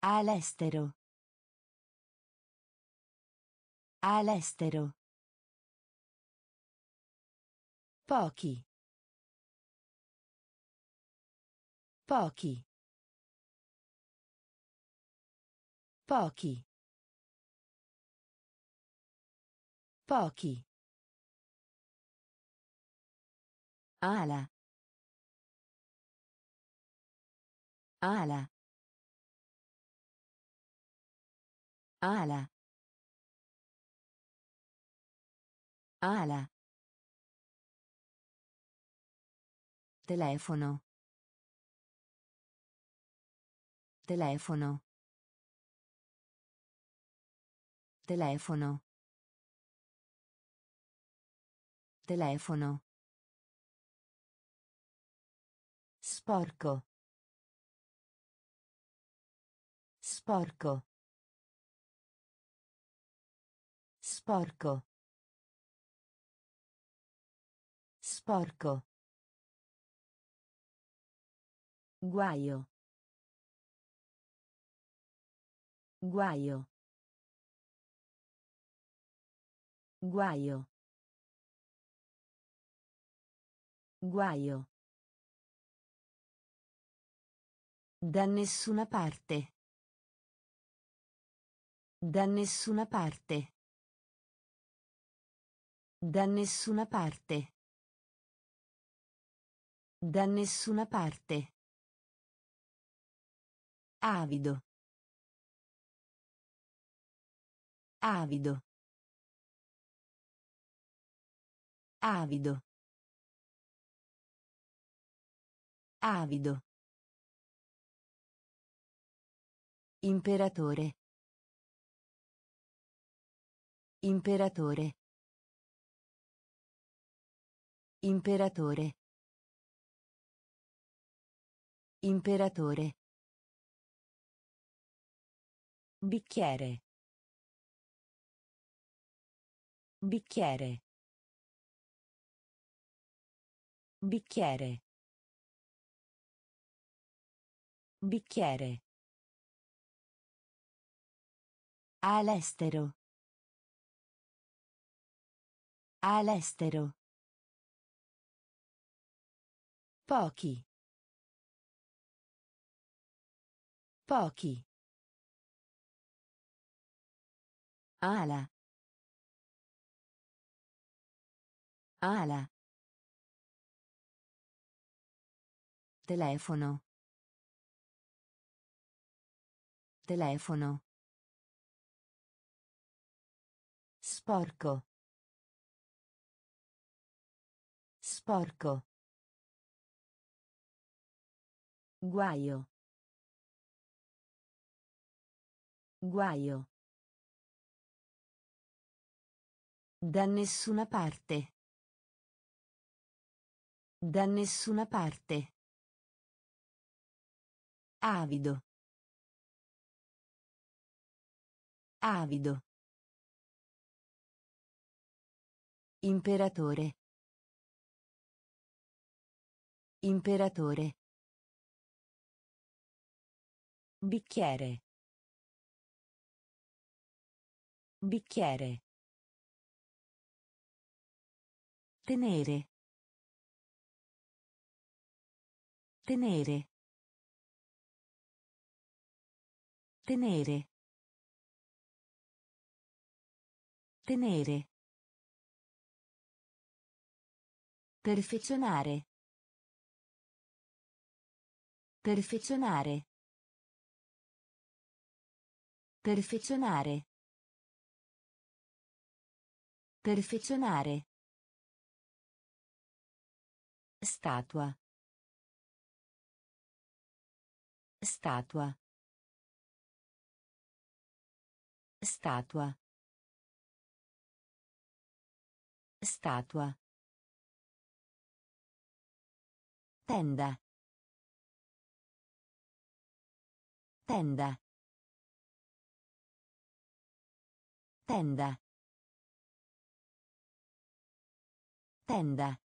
All'estero. All'estero. Pochi. Pochi. Pochi. Pochi. Ala. Ala. Ala. Ala. Telefono. Telefono. Telefono. Telefono. Sporco. Sporco. Sporco. Sporco. Guaio. Guaio. Guaio. Guaio. Da nessuna parte. Da nessuna parte. Da nessuna parte. Da nessuna parte. Avido. Avido. Avido. Avido. Imperatore. Imperatore. Imperatore. Imperatore. Bicchiere. Bicchiere. Bicchiere. Bicchiere. All'estero. All'estero. Pochi. Pochi. Ala. Ala. Telefono. Telefono. Sporco. Sporco. Guaio. Guaio. Da nessuna parte. Da nessuna parte. Avido. Avido. Imperatore. Imperatore. Bicchiere. Bicchiere. Tenere. Tenere. Tenere. Tenere. Perfezionare. Perfezionare. Perfezionare. Perfezionare. Statua. Statua. Statua. Statua. Tenda. Tenda. Tenda. Tenda.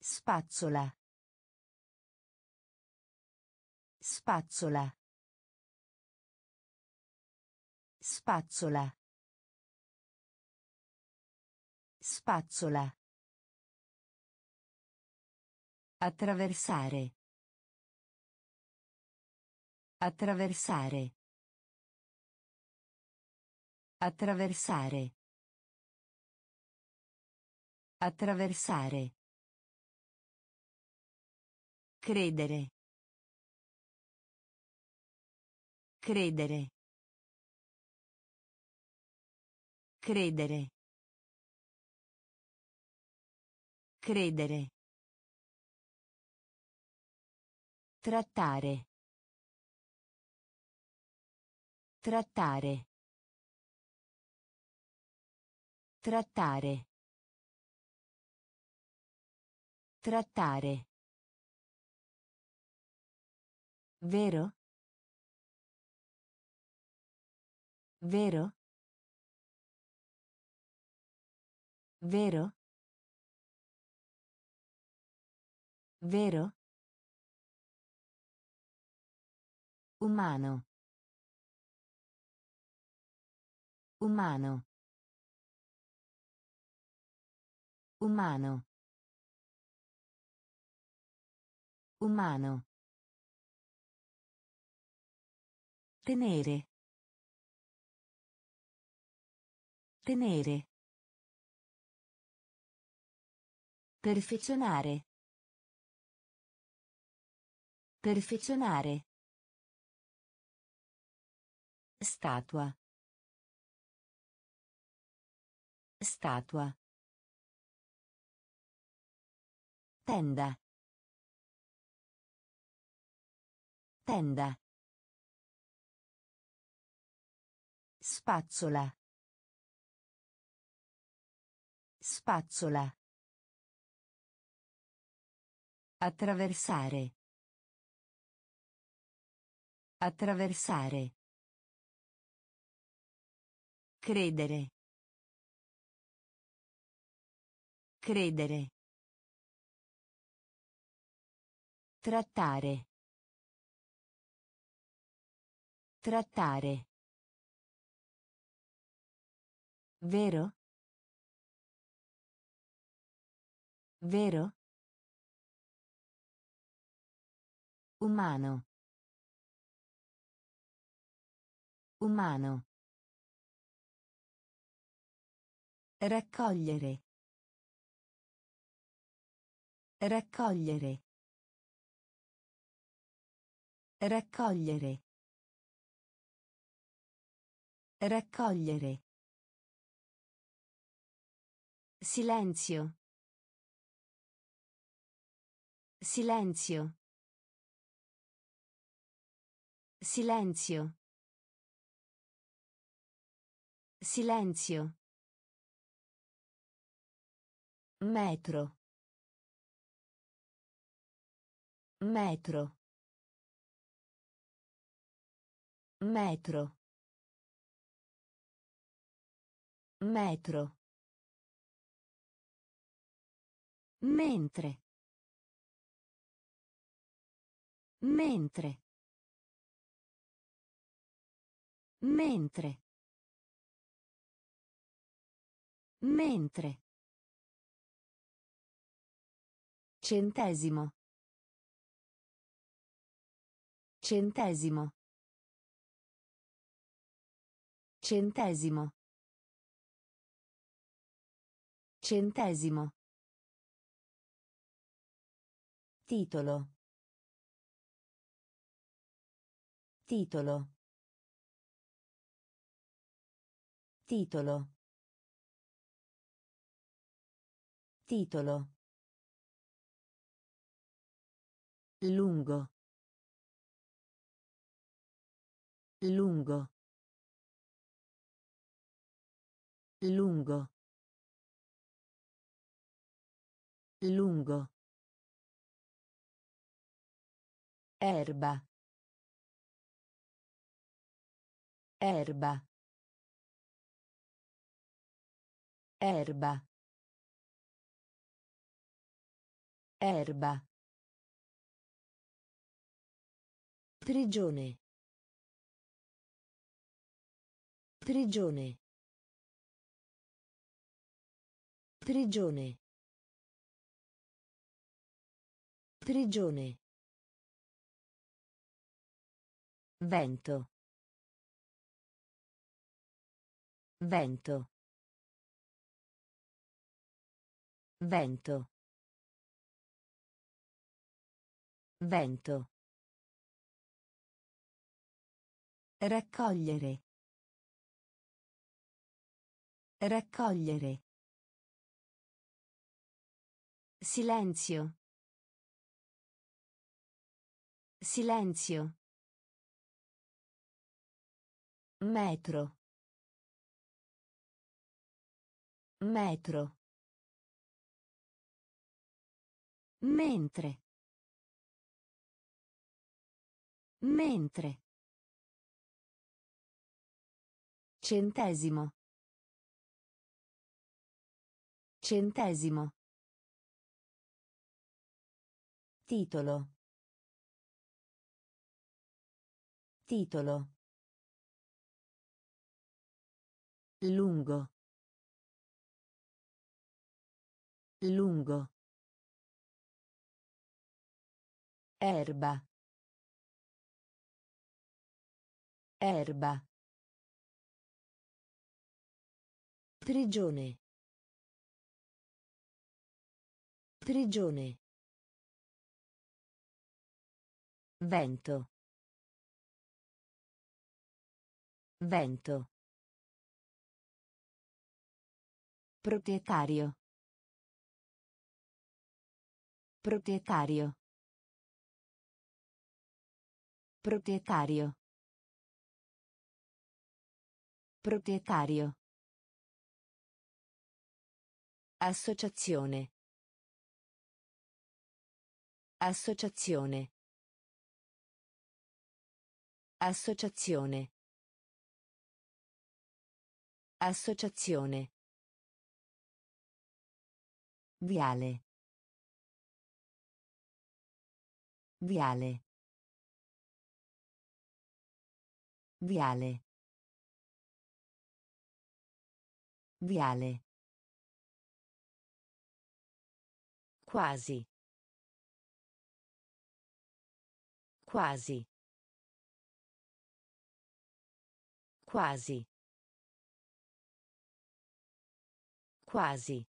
Spazzola. Spazzola. Spazzola. Spazzola. Attraversare. Attraversare. Attraversare. Attraversare. Credere. Credere. Credere. Credere. Trattare. Trattare. Trattare. Trattare. Vero? Vero? Vero? Vero? Umano. Umano. Umano. Umano. Tenere. Tenere. Perfezionare. Perfezionare. Statua. Statua. Tenda. Tenda. Spazzola. Spazzola. Attraversare. Attraversare. Credere. Credere. Trattare. Trattare. Vero? Vero? Umano. Umano. Raccogliere. Raccogliere. Raccogliere. Raccogliere. Silenzio. Silenzio. Silenzio. Silenzio. Metro. Metro. Metro. Metro. Mentre. Mentre. Mentre. Mentre. Centesimo. Centesimo. Centesimo. Centesimo. Titolo. Titolo. Titolo. Titolo. Lungo. Lungo. Lungo. Lungo. Erba. Erba. Erba. Erba. Prigione. Prigione. Prigione. Prigione. Vento. Vento. Vento. Vento. Raccogliere. Raccogliere. Silenzio. Silenzio. Metro. Metro. Mentre. Mentre. Centesimo. Centesimo. Titolo. Titolo. Lungo. Lungo. Erba. Erba. Prigione. Prigione. Vento. Vento. Proprietario. Proprietario. Proprietario. Proprietario. Associazione. Associazione. Associazione. Associazione. Viale. Viale. Viale. Viale. Quasi. Quasi. Quasi. Quasi.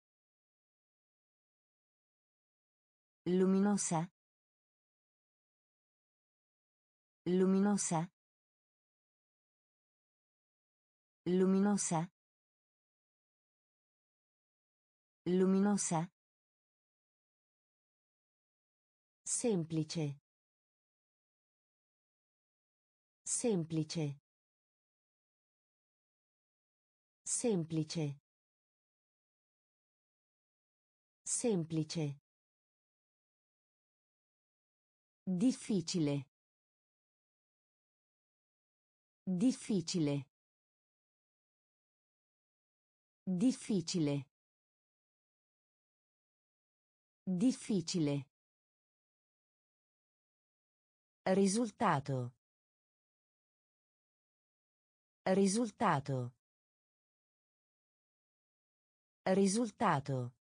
Luminosa. Luminosa. Luminosa. Luminosa. Semplice. Semplice. Semplice. Semplice. Difficile. Difficile. Difficile. Difficile. Risultato. Risultato. Risultato.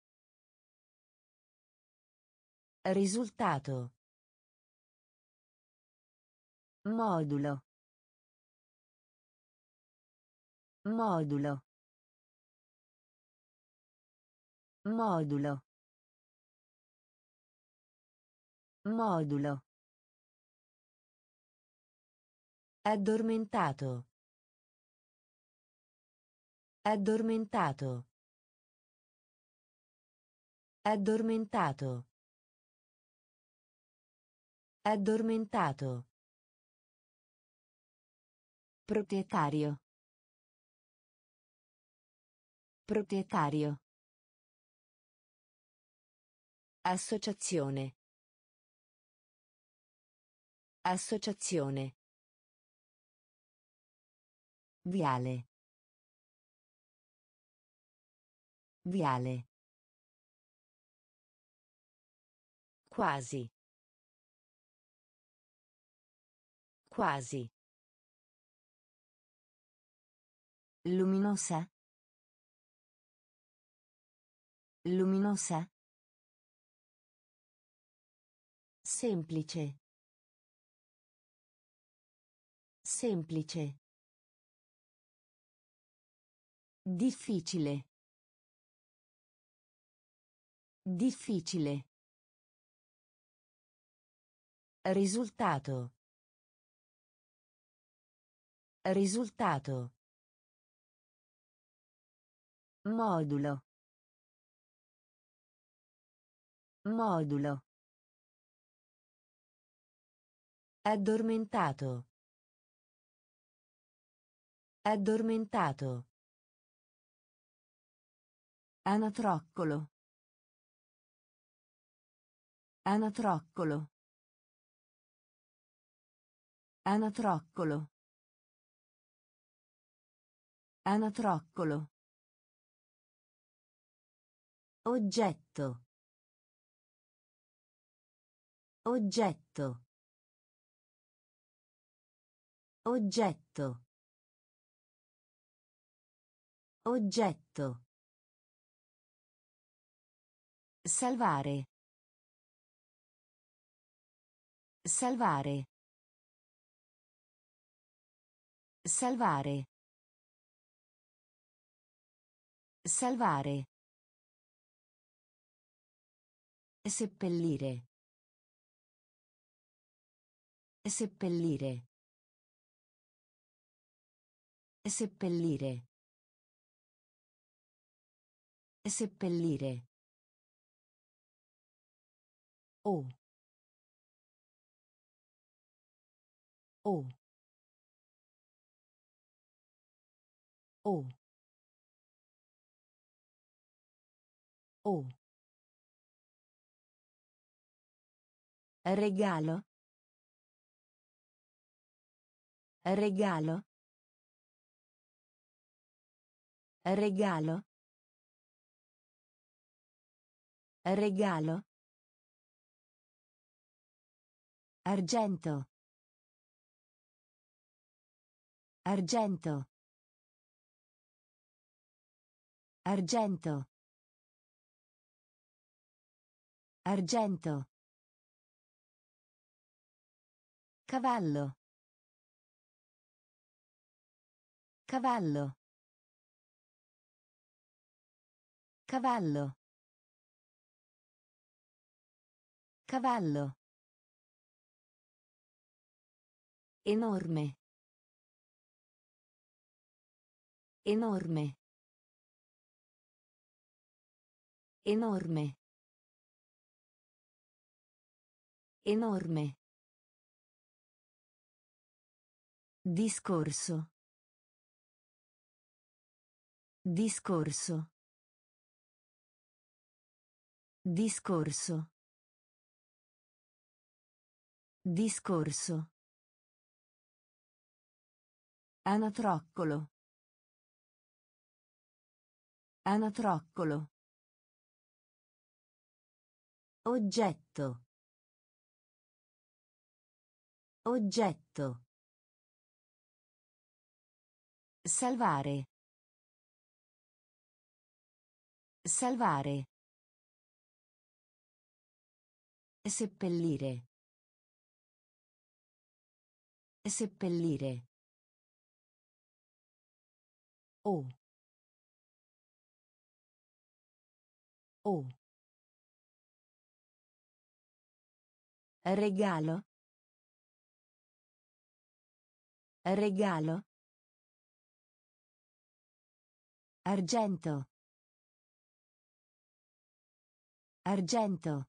Risultato. Modulo. Modulo. Modulo. Modulo. Addormentato. Addormentato. Addormentato. Addormentato. Proprietario. Proprietario. Associazione. Associazione. Viale. Viale. Quasi. Quasi. Luminosa. Luminosa. Semplice. Semplice. Difficile. Difficile. Risultato. Risultato. Modulo. Modulo. Addormentato. Addormentato. Anatroccolo. Anatroccolo. Anatroccolo. Anatroccolo. Oggetto. Oggetto. Oggetto. Oggetto. Salvare. Salvare. Salvare. Salvare. Seppellire. Seppellire. Seppellire. Seppellire. O. O. O. O. Regalo. Regalo. Regalo. Regalo. Argento. Argento. Argento. Argento. Cavallo. Cavallo. Cavallo. Cavallo. Enorme. Enorme. Enorme. Enorme. Discorso. Discorso. Discorso. Discorso. Anatroccolo. Anatroccolo. Oggetto. Oggetto. Salvare. Salvare. Seppellire. Seppellire. O. O. Regalo. Regalo. Argento. Argento.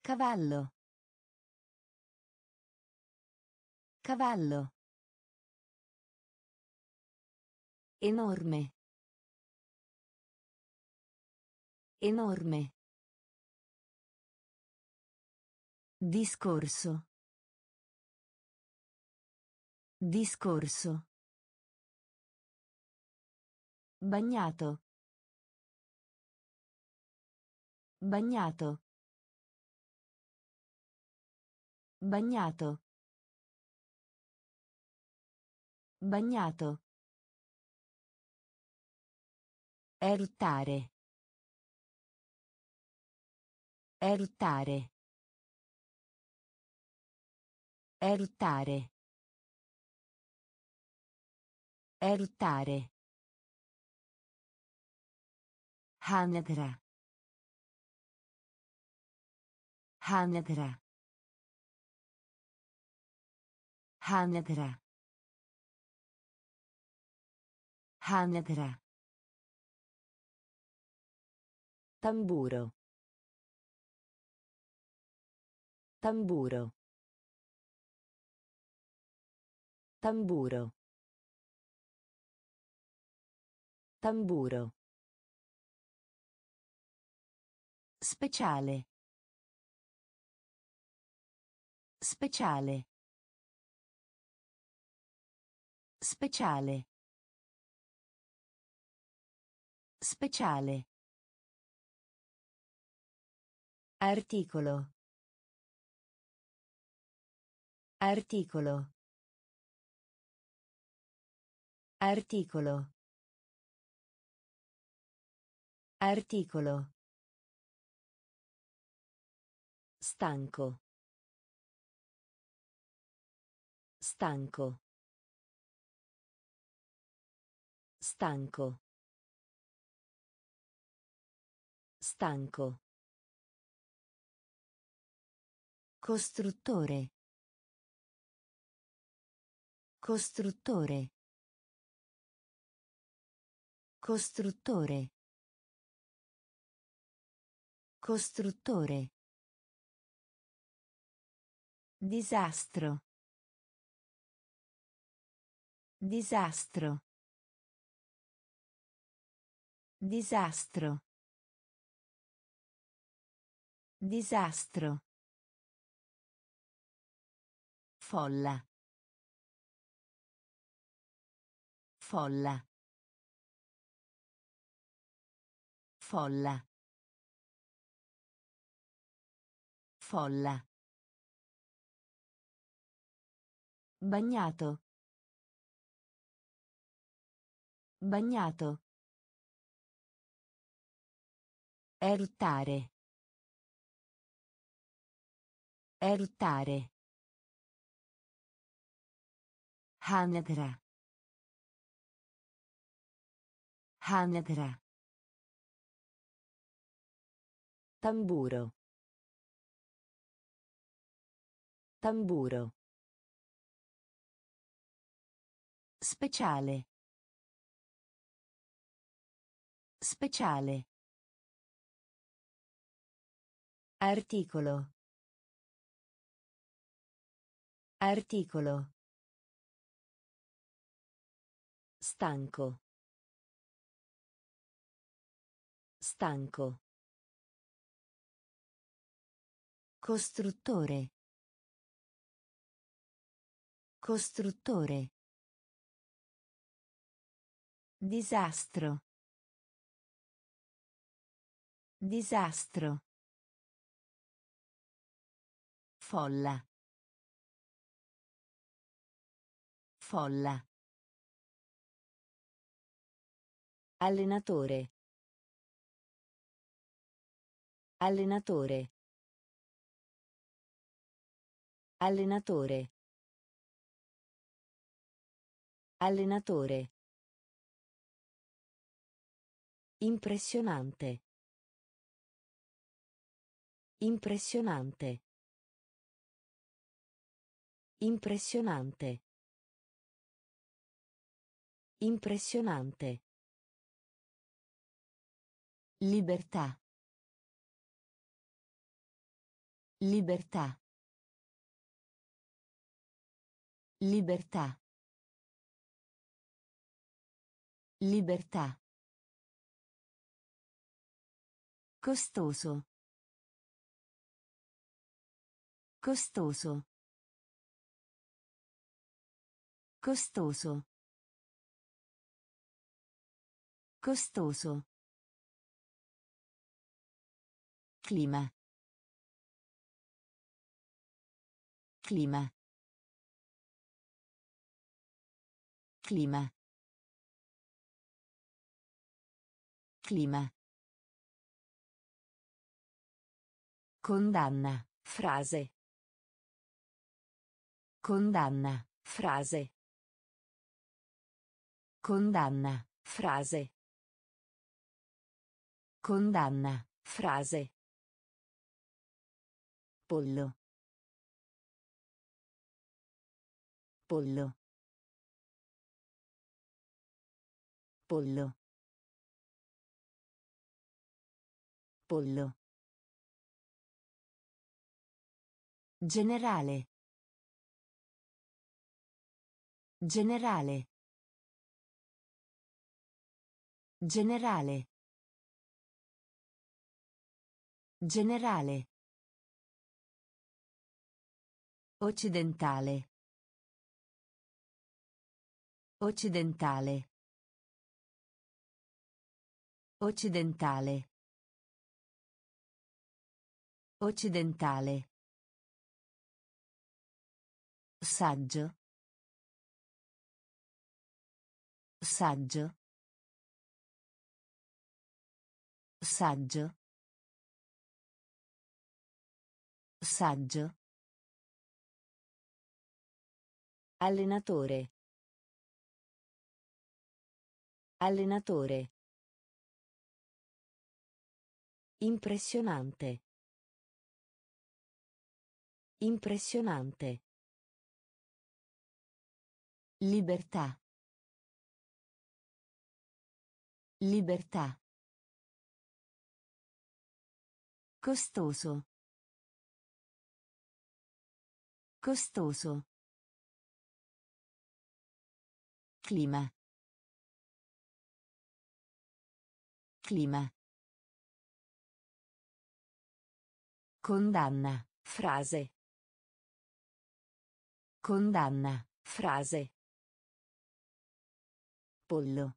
Cavallo. Cavallo. Enorme. Enorme. Discorso. Discorso. Bagnato. Bagnato. Bagnato. Bagnato. Eruttare. Eruttare. Eruttare. Eruttare. Hanedra. Hanedra. Hanedra. Hanedra. Tamburo. Tamburo. Tamburo. Tamburo. Speciale. Speciale. Speciale. Speciale. Articolo. Articolo. Articolo. Articolo. Stanco. Stanco. Stanco. Stanco. Costruttore. Costruttore. Costruttore. Costruttore. Disastro. Disastro. Disastro. Disastro. Folla. Folla. Folla. Folla. Bagnato. Bagnato. Eruttare. Eruttare. Hanedra. Anatra. Tamburo. Tamburo. Speciale. Speciale. Articolo. Articolo. Stanco. Stanco. Costruttore. Costruttore. Disastro. Disastro. Folla. Folla. Allenatore. Allenatore. Allenatore. Allenatore. Impressionante. Impressionante. Impressionante. Impressionante. Libertà. Libertà. Libertà. Libertà. Costoso. Costoso. Costoso. Costoso. Clima. Clima. Clima. Clima. Condanna. Frase. Condanna. Frase. Condanna. Frase. Condanna. Frase. Pollo. Pollo. Pollo. Pollo. Generale. Generale. Generale. Generale. Occidentale. Occidentale. Occidentale. Occidentale. Saggio. Saggio. Saggio. Saggio. Allenatore. Allenatore. Impressionante. Impressionante. Libertà. Libertà. Costoso. Costoso. Clima. Clima. Condanna. Frase. Condanna. Frase. Pollo.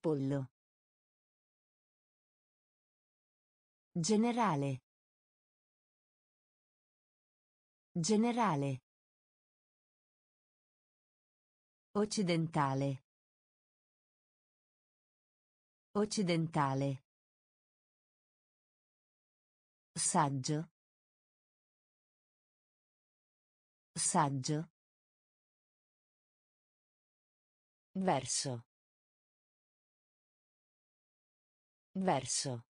Pollo. Generale. Generale. Occidentale. Occidentale. Saggio. Saggio. Verso. Verso.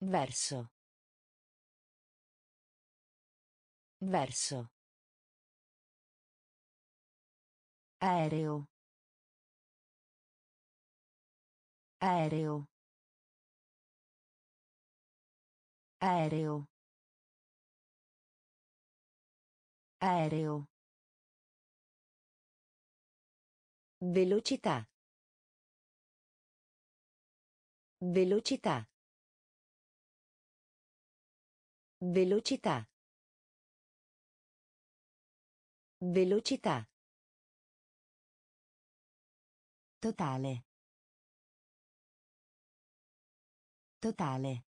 Verso. Verso. Aereo. Aereo. Aereo. Aereo. Velocità. Velocità. Velocità. Velocità. Totale. Totale.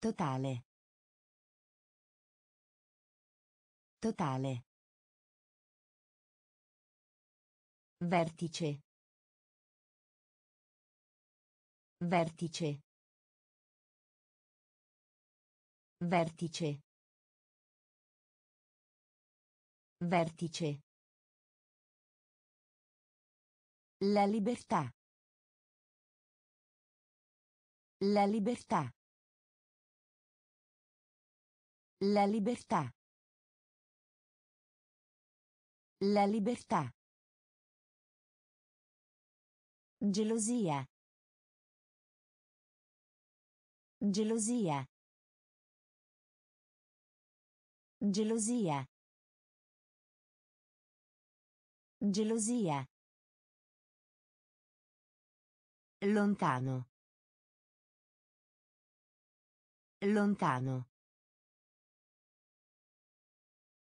Totale. Totale. Vertice. Vertice. Vertice. Vertice. La libertà. La libertà. La libertà. La libertà. Gelosia. Gelosia. Gelosia. Gelosia. Lontano. Lontano.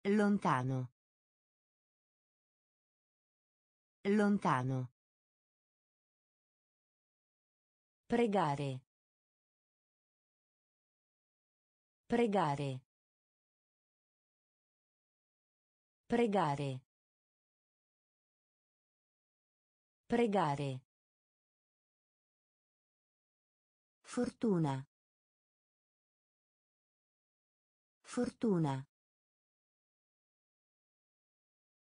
Lontano. Lontano. Pregare. Pregare. Pregare. Pregare. Fortuna. Fortuna.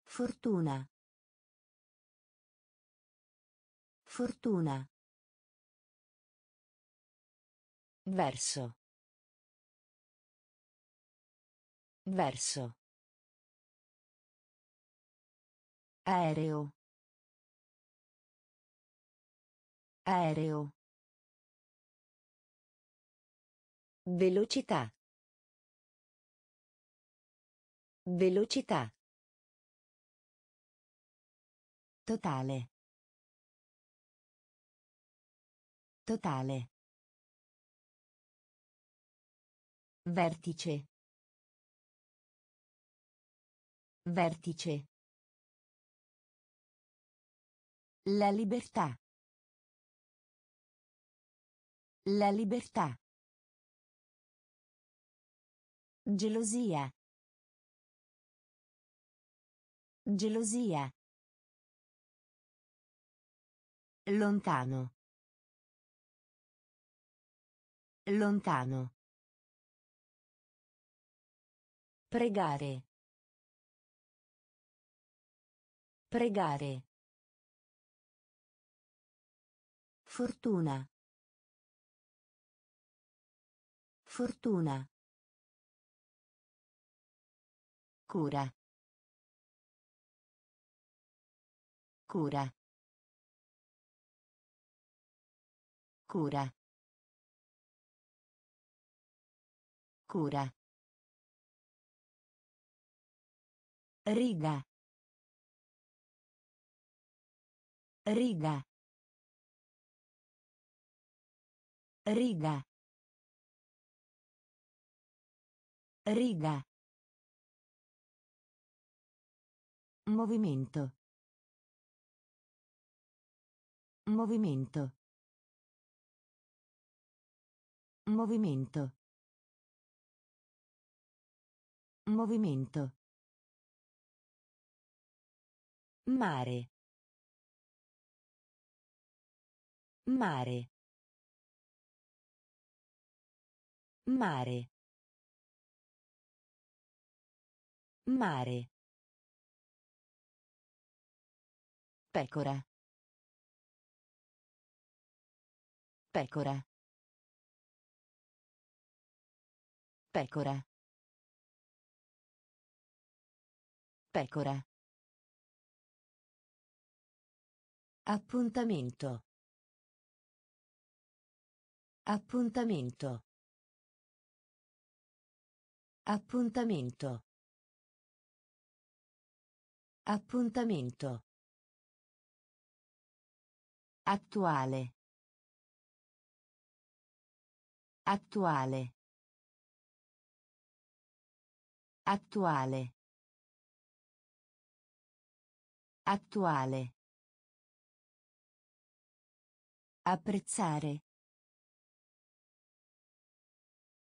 Fortuna. Fortuna. Verso. Verso. Aereo. Aereo. Velocità. Velocità. Totale. Totale. Vertice. Vertice. La libertà. La libertà. Gelosia. Gelosia. Lontano. Lontano. Pregare. Pregare. Fortuna. Fortuna. Cura. Cura. Cura. Cura. Riga. Riga. Riga. Riga. Movimento. Movimento. Movimento. Movimento. Mare. Mare. Mare. Mare. Pecora. Pecora. Pecora. Pecora. Appuntamento. Appuntamento. Appuntamento. Appuntamento. Attuale. Attuale. Attuale. Attuale. Apprezzare.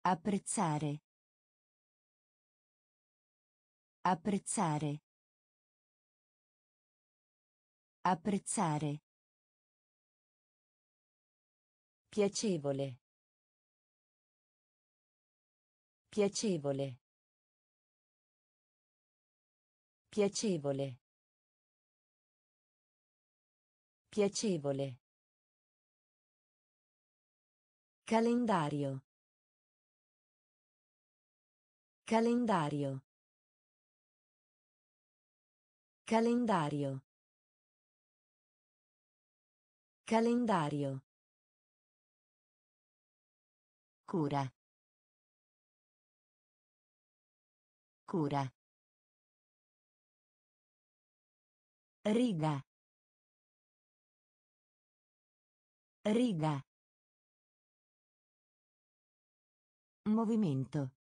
Apprezzare. Apprezzare. Apprezzare. Piacevole. Piacevole. Piacevole. Piacevole. Calendario. Calendario. Calendario. Calendario. Cura. Cura. Riga. Riga. Movimento.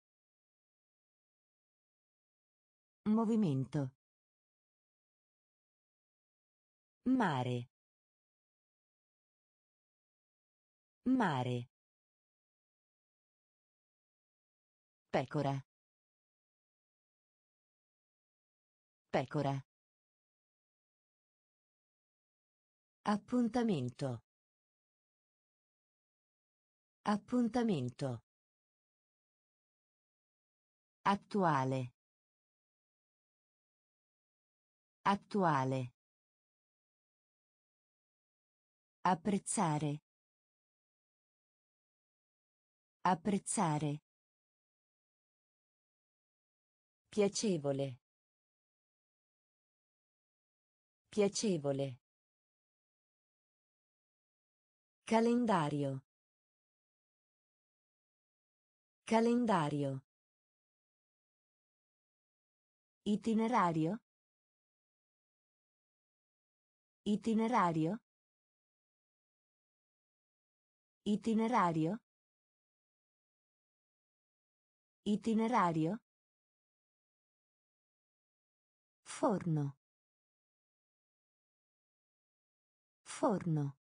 Movimento. Mare. Mare. Pecora. Pecora. Appuntamento. Appuntamento. Attuale. Attuale. Apprezzare. Apprezzare. Piacevole. Piacevole. Calendario. Calendario. Itinerario. Itinerario. Itinerario. Itinerario. Forno. Forno.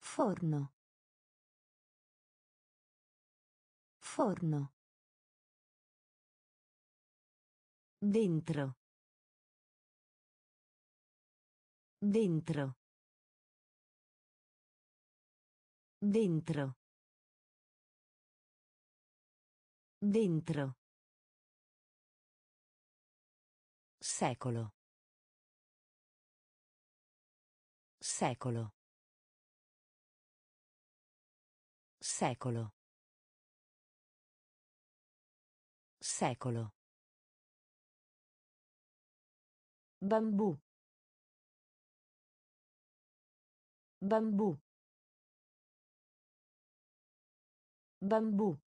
Forno. Forno. Dentro. Dentro. Dentro. Dentro. Secolo. Secolo. Secolo. Secolo. Bambù. Bambù. Bambù.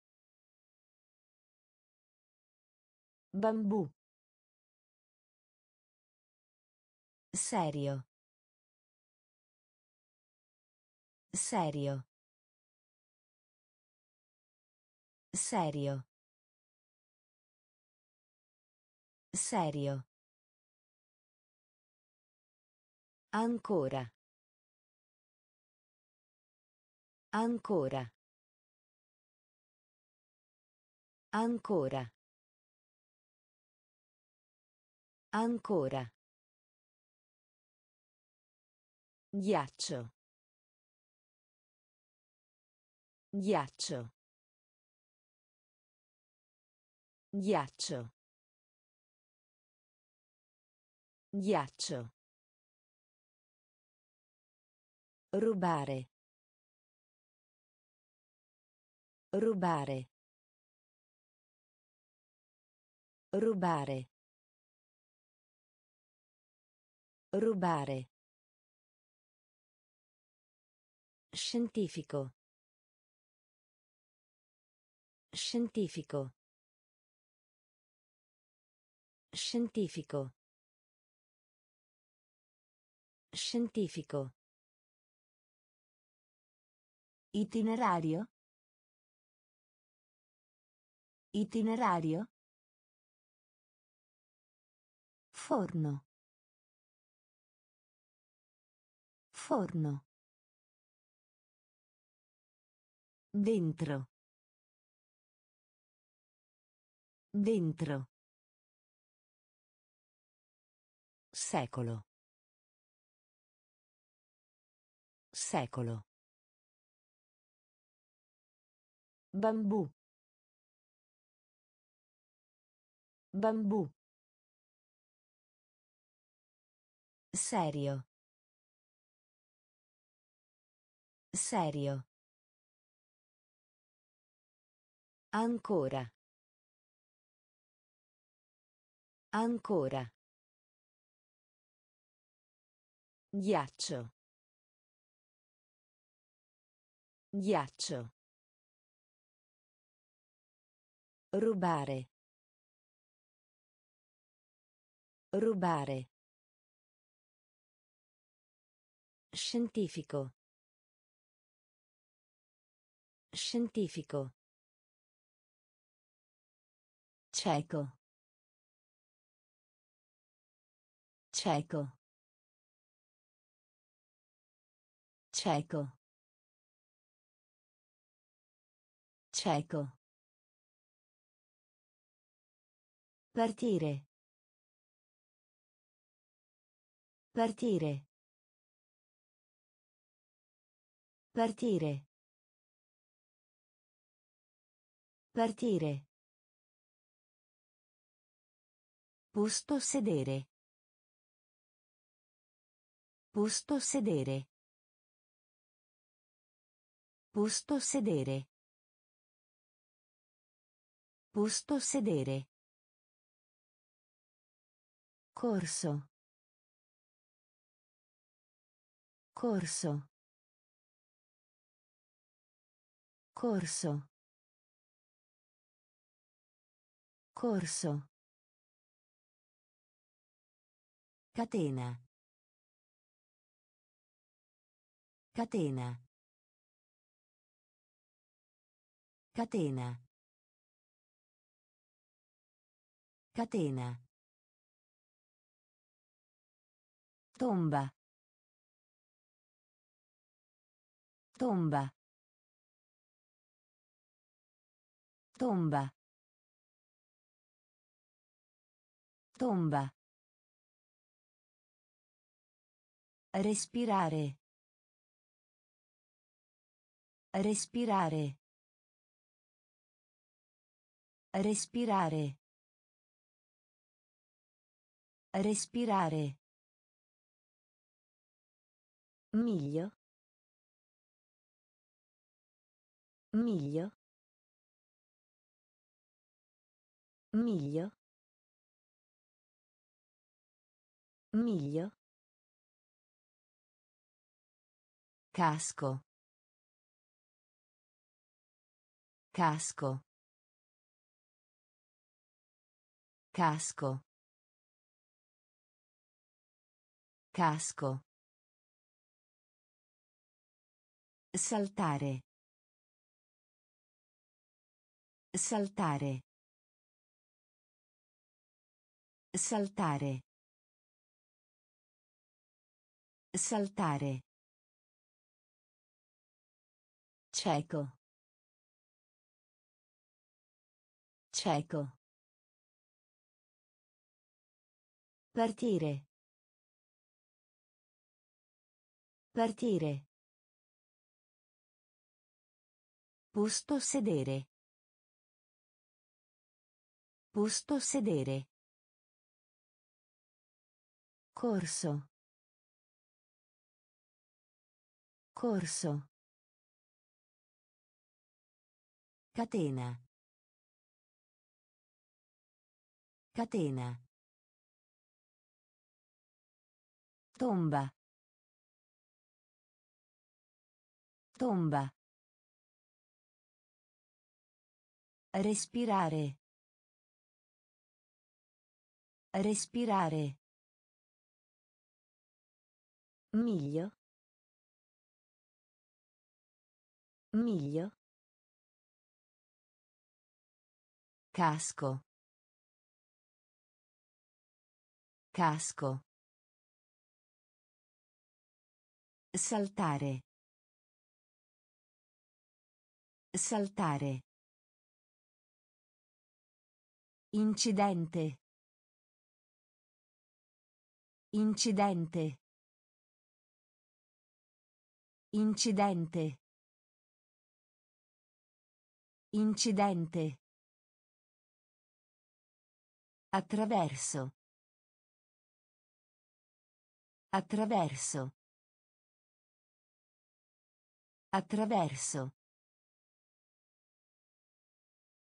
Bambù. Serio. Serio. Serio. Serio. Ancora. Ancora. Ancora. Ancora. Ghiaccio. Ghiaccio. Ghiaccio. Ghiaccio. Rubare. Rubare. Rubare. Rubare. Scientifico. Scientifico. Scientifico. Scientifico. Itinerario. Itinerario. Forno. Forno. Dentro. Dentro. Secolo. Secolo. Bambù. Bambù. Serio. Serio. Ancora. Ancora. Ghiaccio. Ghiaccio. Rubare. Rubare. Scientifico. Scientifico. Cieco. Cieco. Cieco. Cieco. Partire. Partire. Partire. Partire. Posto sedere. Posto sedere. Posto sedere. Posto sedere. Corso. Corso. Corso. Corso. Catena. Catena. Catena. Catena. Tomba. Tomba. Tomba. Tomba. Respirare. Respirare. Respirare. Respirare. Miglio. Miglio. Miglio. Miglio. Casco. Casco. Casco. Casco. Saltare. Saltare. Saltare. Saltare. Cieco. Cieco. Partire. Partire. Posto sedere. Posto sedere. Corso. Corso. Catena. Catena. Tomba. Tomba. Respirare. Respirare. Miglio. Miglio. Casco. Casco. Saltare. Saltare. Incidente. Incidente. Incidente. Incidente. Attraverso. Attraverso. Attraverso.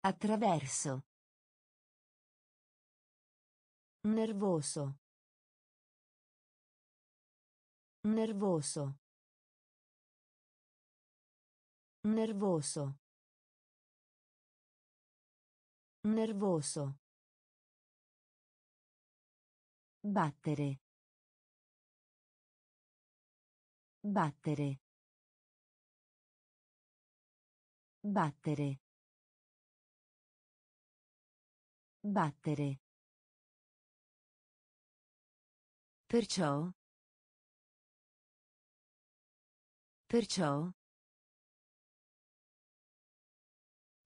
Attraverso. Nervoso. Nervoso. Nervoso. Nervoso. Battere. Battere. Battere. Battere. Perciò. Perciò.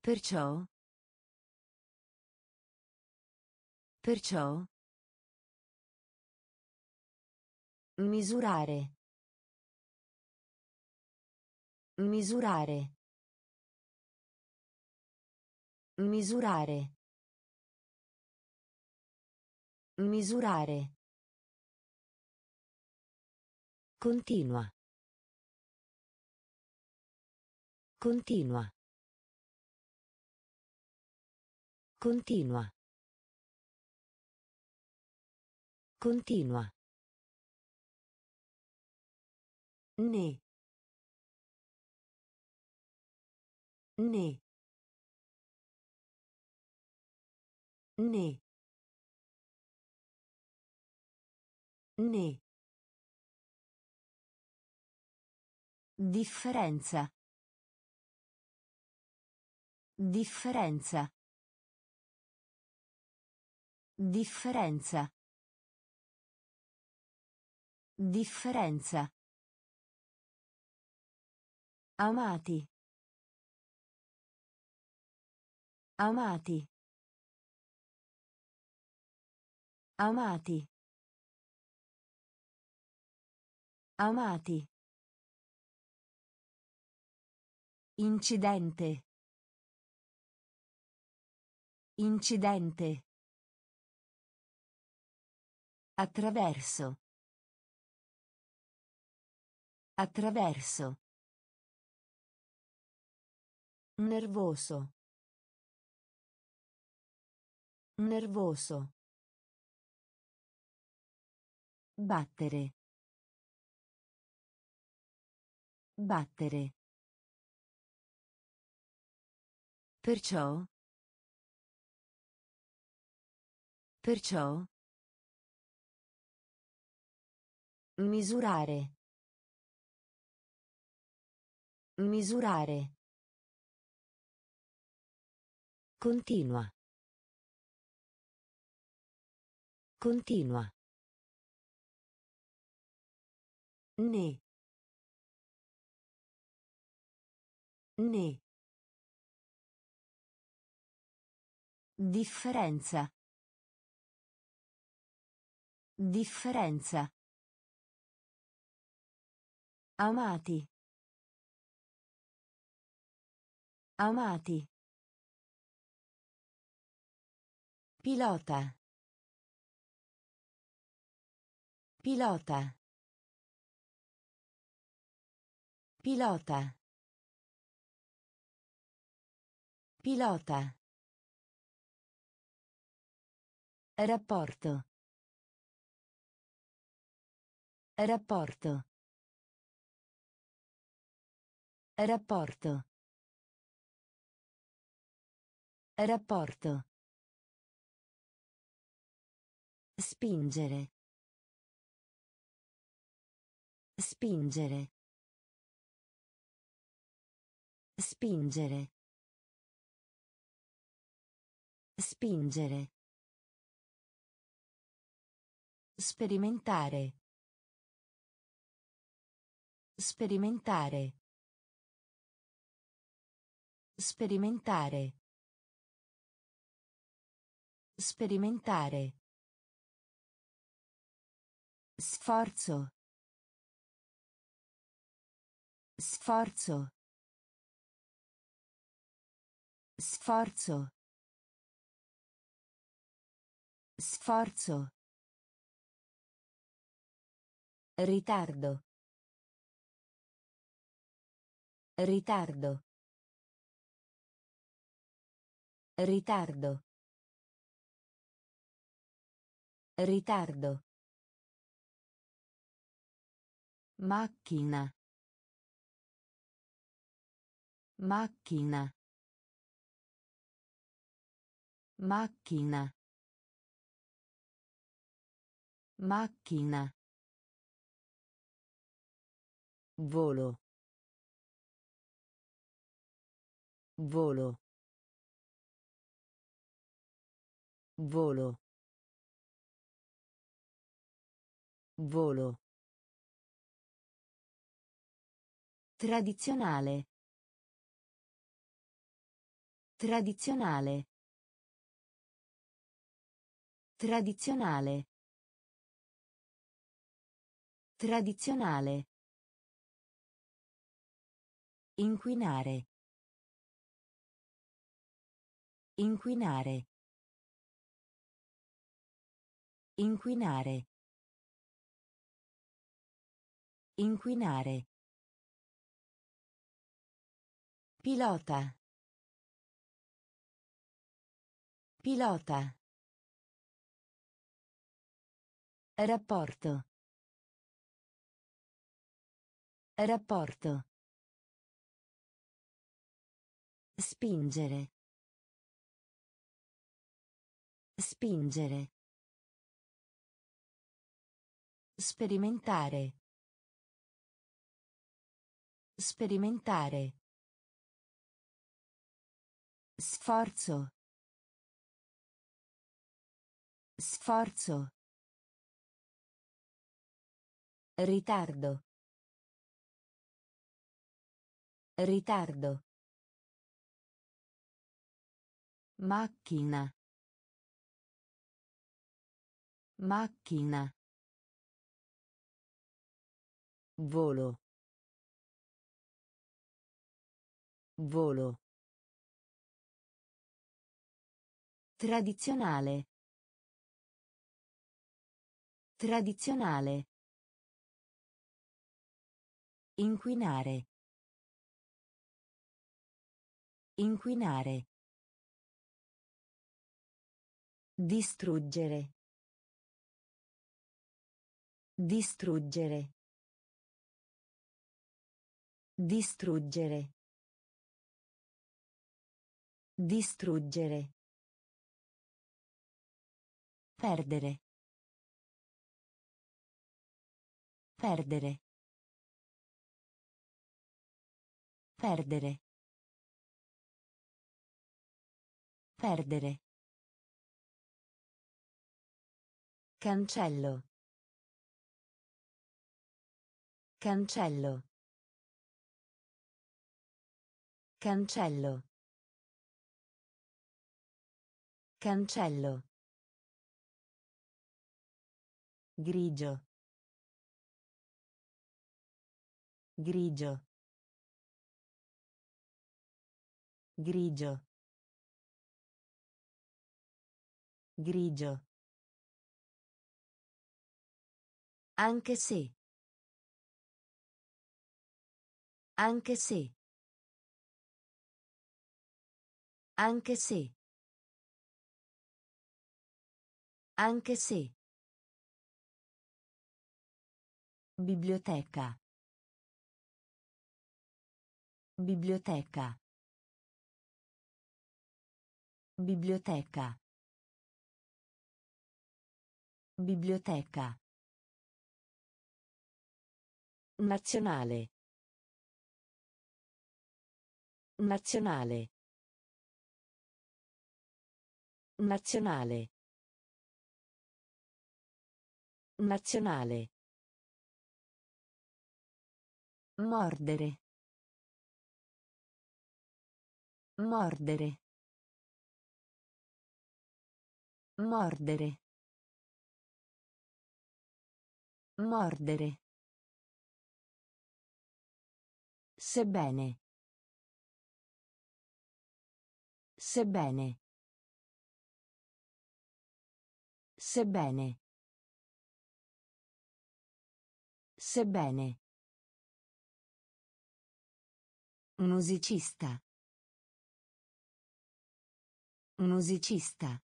Perciò. Perciò. Misurare. Misurare. Misurare. Misurare. Continua. Continua. Continua. Continua. Né. Né. Né. Né. Differenza. Differenza. Differenza. Differenza. Amati. Amati. Amati. Amati. Incidente. Incidente. Attraverso. Attraverso. Nervoso. Nervoso. Battere. Battere. Perciò. Perciò. Misurare. Misurare. Continua. Continua. Né. Né. Differenza. Differenza. Amati. Amati. Pilota. Pilota. Pilota. Pilota. Rapporto. Rapporto. Rapporto. Rapporto. Spingere. Spingere. Spingere. Spingere. Sperimentare. Sperimentare. Sperimentare. Sperimentare. Sforzo. Sforzo. Sforzo. Sforzo. Ritardo. Ritardo. Ritardo. Ritardo. Macchina. Macchina. Macchina. Macchina. Volo. Volo. Volo. Volo. Tradizionale. Tradizionale. Tradizionale. Tradizionale. Inquinare. Inquinare. Inquinare. Inquinare. Pilota. Pilota. Rapporto. Rapporto. Spingere. Spingere. Sperimentare. Sperimentare. Sforzo. Sforzo. Ritardo. Ritardo. Macchina. Macchina. Volo. Volo. Tradizionale. Tradizionale. Inquinare. Inquinare. Distruggere. Distruggere. Distruggere. Distruggere. Perdere. Perdere. Perdere. Perdere. Cancello. Cancello. Cancello. Cancello. Grigio. Grigio. Grigio. Grigio. Anche se. Anche se. Anche se. Anche se. Biblioteca. Biblioteca. Biblioteca. Biblioteca. Nazionale. Nazionale. Nazionale. Nazionale. Mordere. Mordere. Mordere. Mordere. Sebbene. Sebbene. Sebbene. Sebbene. Musicista. Musicista.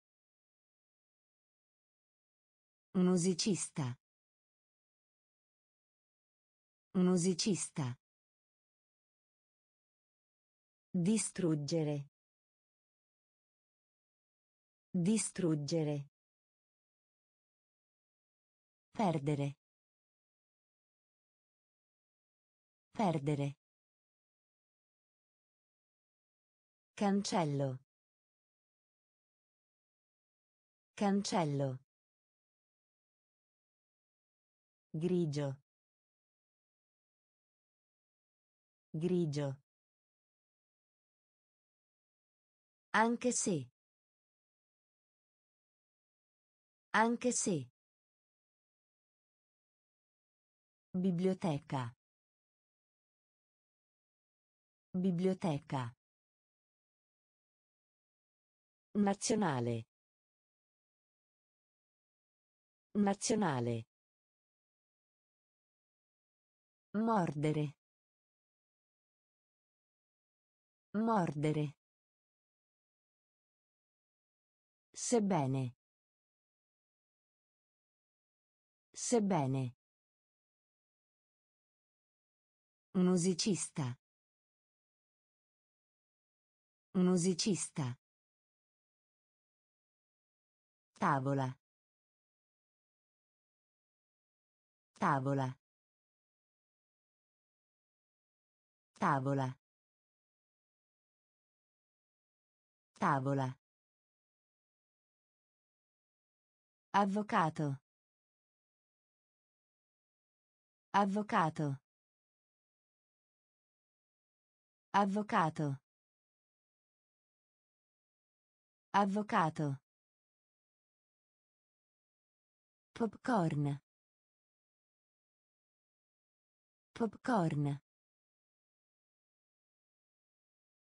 Musicista. Musicista. Distruggere. Distruggere. Perdere. Perdere. Cancello. Cancello. Grigio. Grigio. Anche se. Anche se. Biblioteca. Biblioteca. Nazionale. Nazionale. Mordere. Mordere. Sebbene. Sebbene. Musicista. Musicista. Tavola. Tavola. Tavola. Tavola. Avvocato. Avvocato. Avvocato. Avvocato. Popcorn. Popcorn.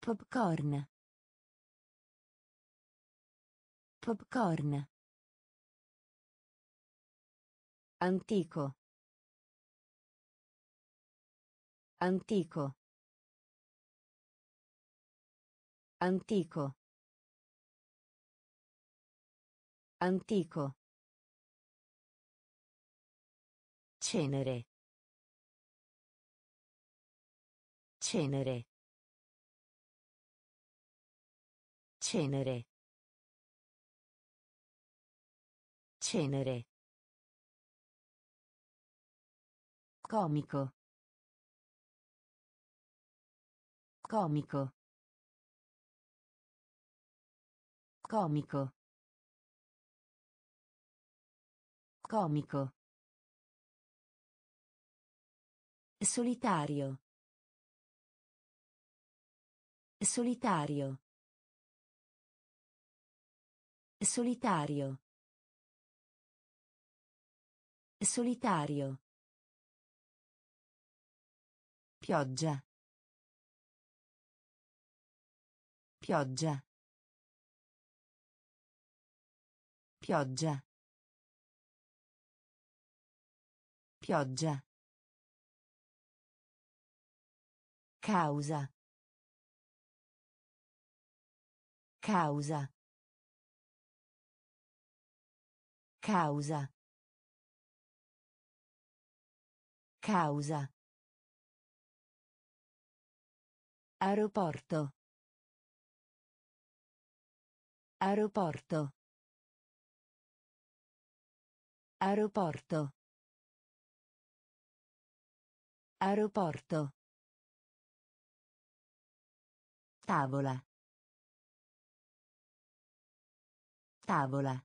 Popcorn. Popcorn. Antico. Antico. Antico. Antico. Cenere. Cenere. Cenere. Cenere. Comico. Comico. Comico. Comico. Solitario. Solitario. Solitario. Solitario. Pioggia. Pioggia. Pioggia. Pioggia. Causa. Causa. Causa. Causa. Aeroporto. Aeroporto. Aeroporto. Aeroporto. Tavola. Tavola.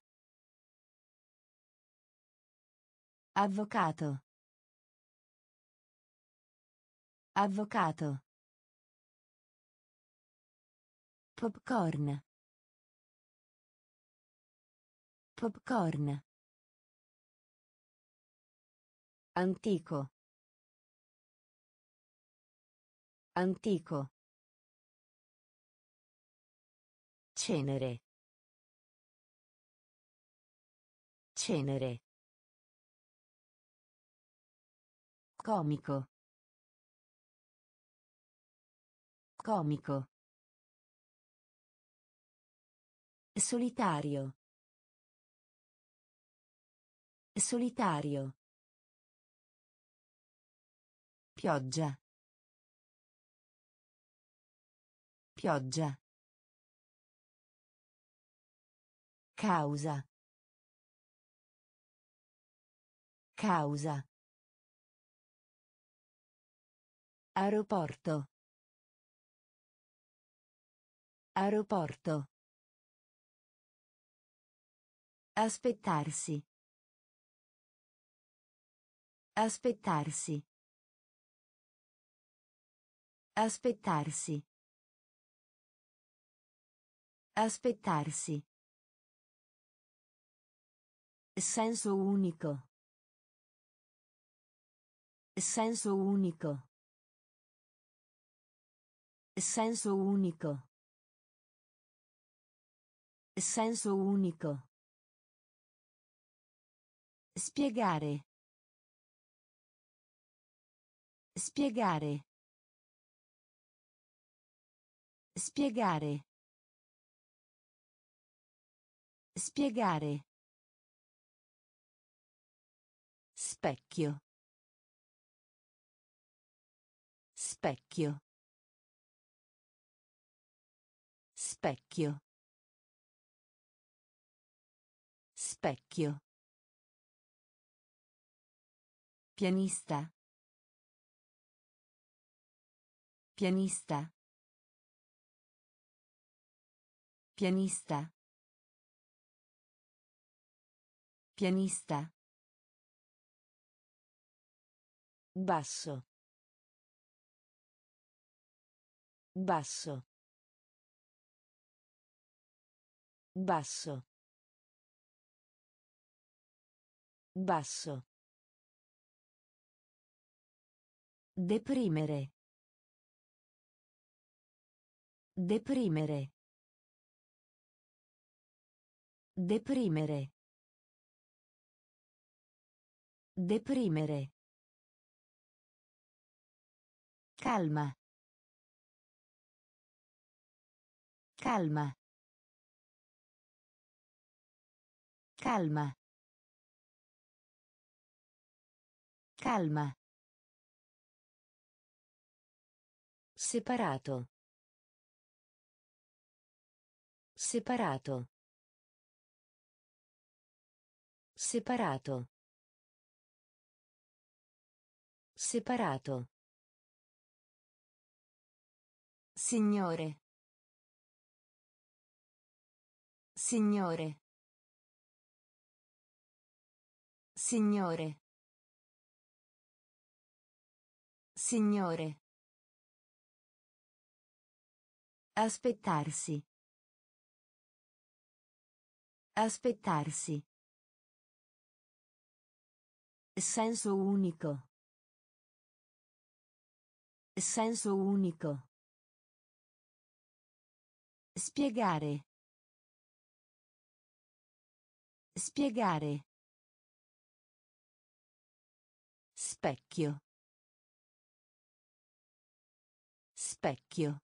Avvocato. Avvocato. Popcorn. Popcorn. Antico. Antico. Cenere. Cenere. Comico. Comico. Solitario. Solitario. Pioggia. Pioggia. Causa. Causa. Aeroporto. Aeroporto. Aspettarsi. Aspettarsi. Aspettarsi. Aspettarsi. Senso unico. Senso unico. Senso unico. Senso unico. Spiegare. Spiegare. Spiegare. Spiegare. Specchio. Specchio. Specchio. Specchio. Pianista. Pianista. Pianista. Pianista. Basso. Basso. Basso. Basso. Deprimere. Deprimere. Deprimere. Deprimere. Calma. Calma. Calma. Calma. Separato. Separato. Separato. Separato. Signore. Signore. Signore. Signore. Aspettarsi. Aspettarsi. Senso unico. Senso unico. Spiegare. Spiegare. Specchio. Specchio.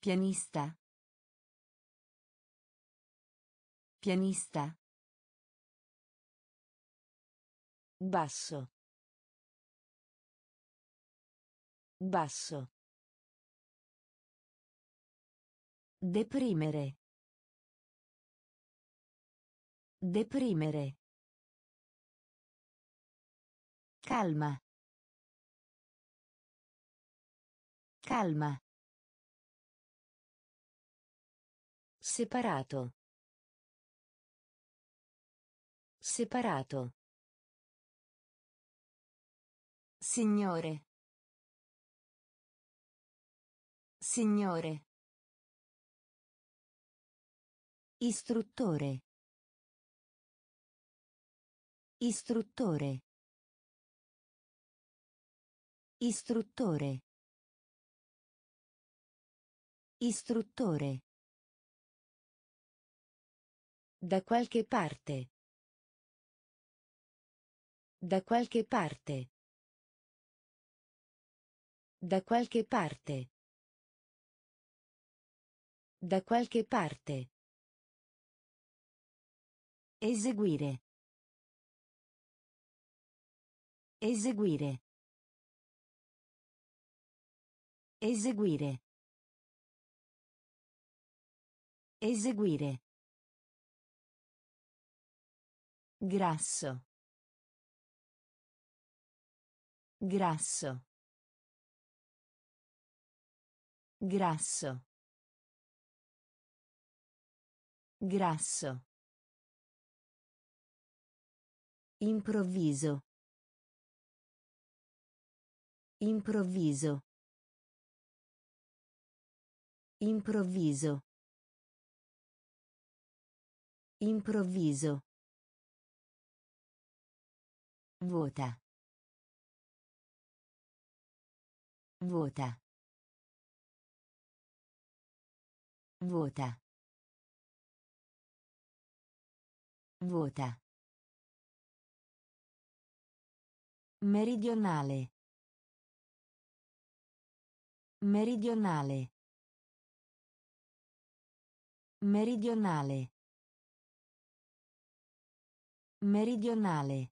Pianista. Pianista. Basso. Basso. Deprimere. Deprimere. Calma. Calma. Separato. Separato. Signore. Signore. Istruttore. Istruttore. Istruttore. Istruttore. Da qualche parte. Da qualche parte. Da qualche parte. Da qualche parte. Eseguire. Eseguire. Eseguire. Eseguire. Grasso. Grasso. Grasso. Grasso. Improvviso. Improvviso. Improvviso. Improvviso. Vota. Vota. Vota. Vota. Meridionale. Meridionale. Meridionale. Meridionale.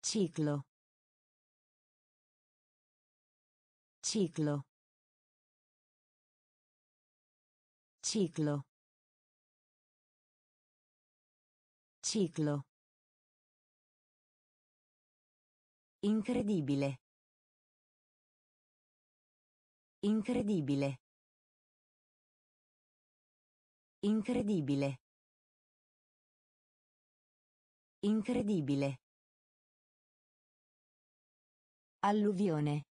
Ciclo. Ciclo. Ciclo. Ciclo. Incredibile. Incredibile. Incredibile. Incredibile. Alluvione.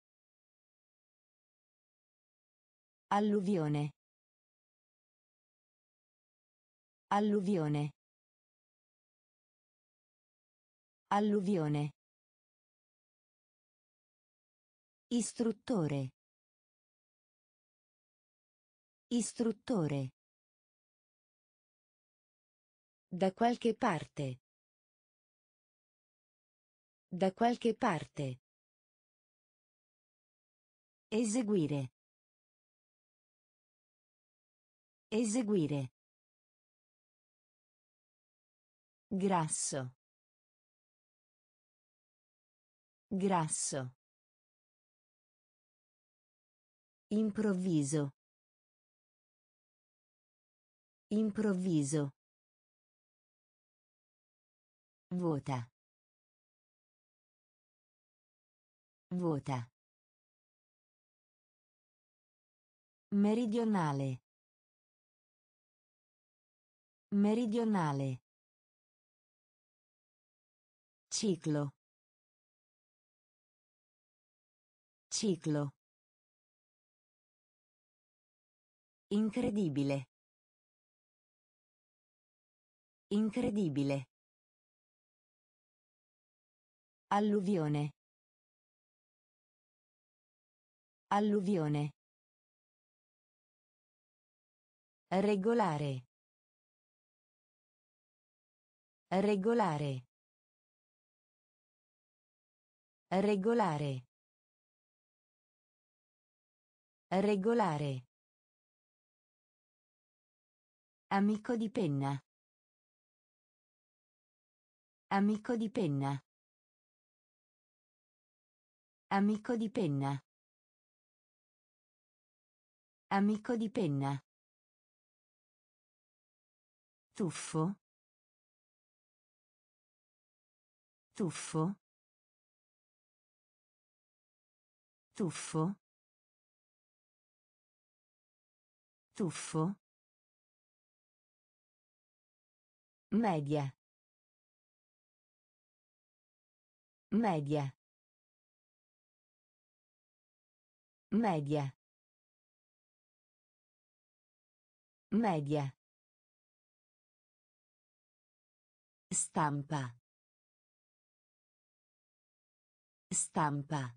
Alluvione. Alluvione. Alluvione. Istruttore. Istruttore. Da qualche parte. Da qualche parte. Eseguire. Eseguire. Grasso. Grasso. Improvviso. Improvviso. Vota. Vota. Meridionale. Meridionale. Ciclo. Ciclo. Incredibile. Incredibile. Alluvione. Alluvione. Regolare. Regolare. Regolare. Regolare. Amico di penna. Amico di penna. Amico di penna. Amico di penna. Tuffo. Tuffo. Tuffo. Tuffo. Media. Media. Media. Media. Stampa. Stampa.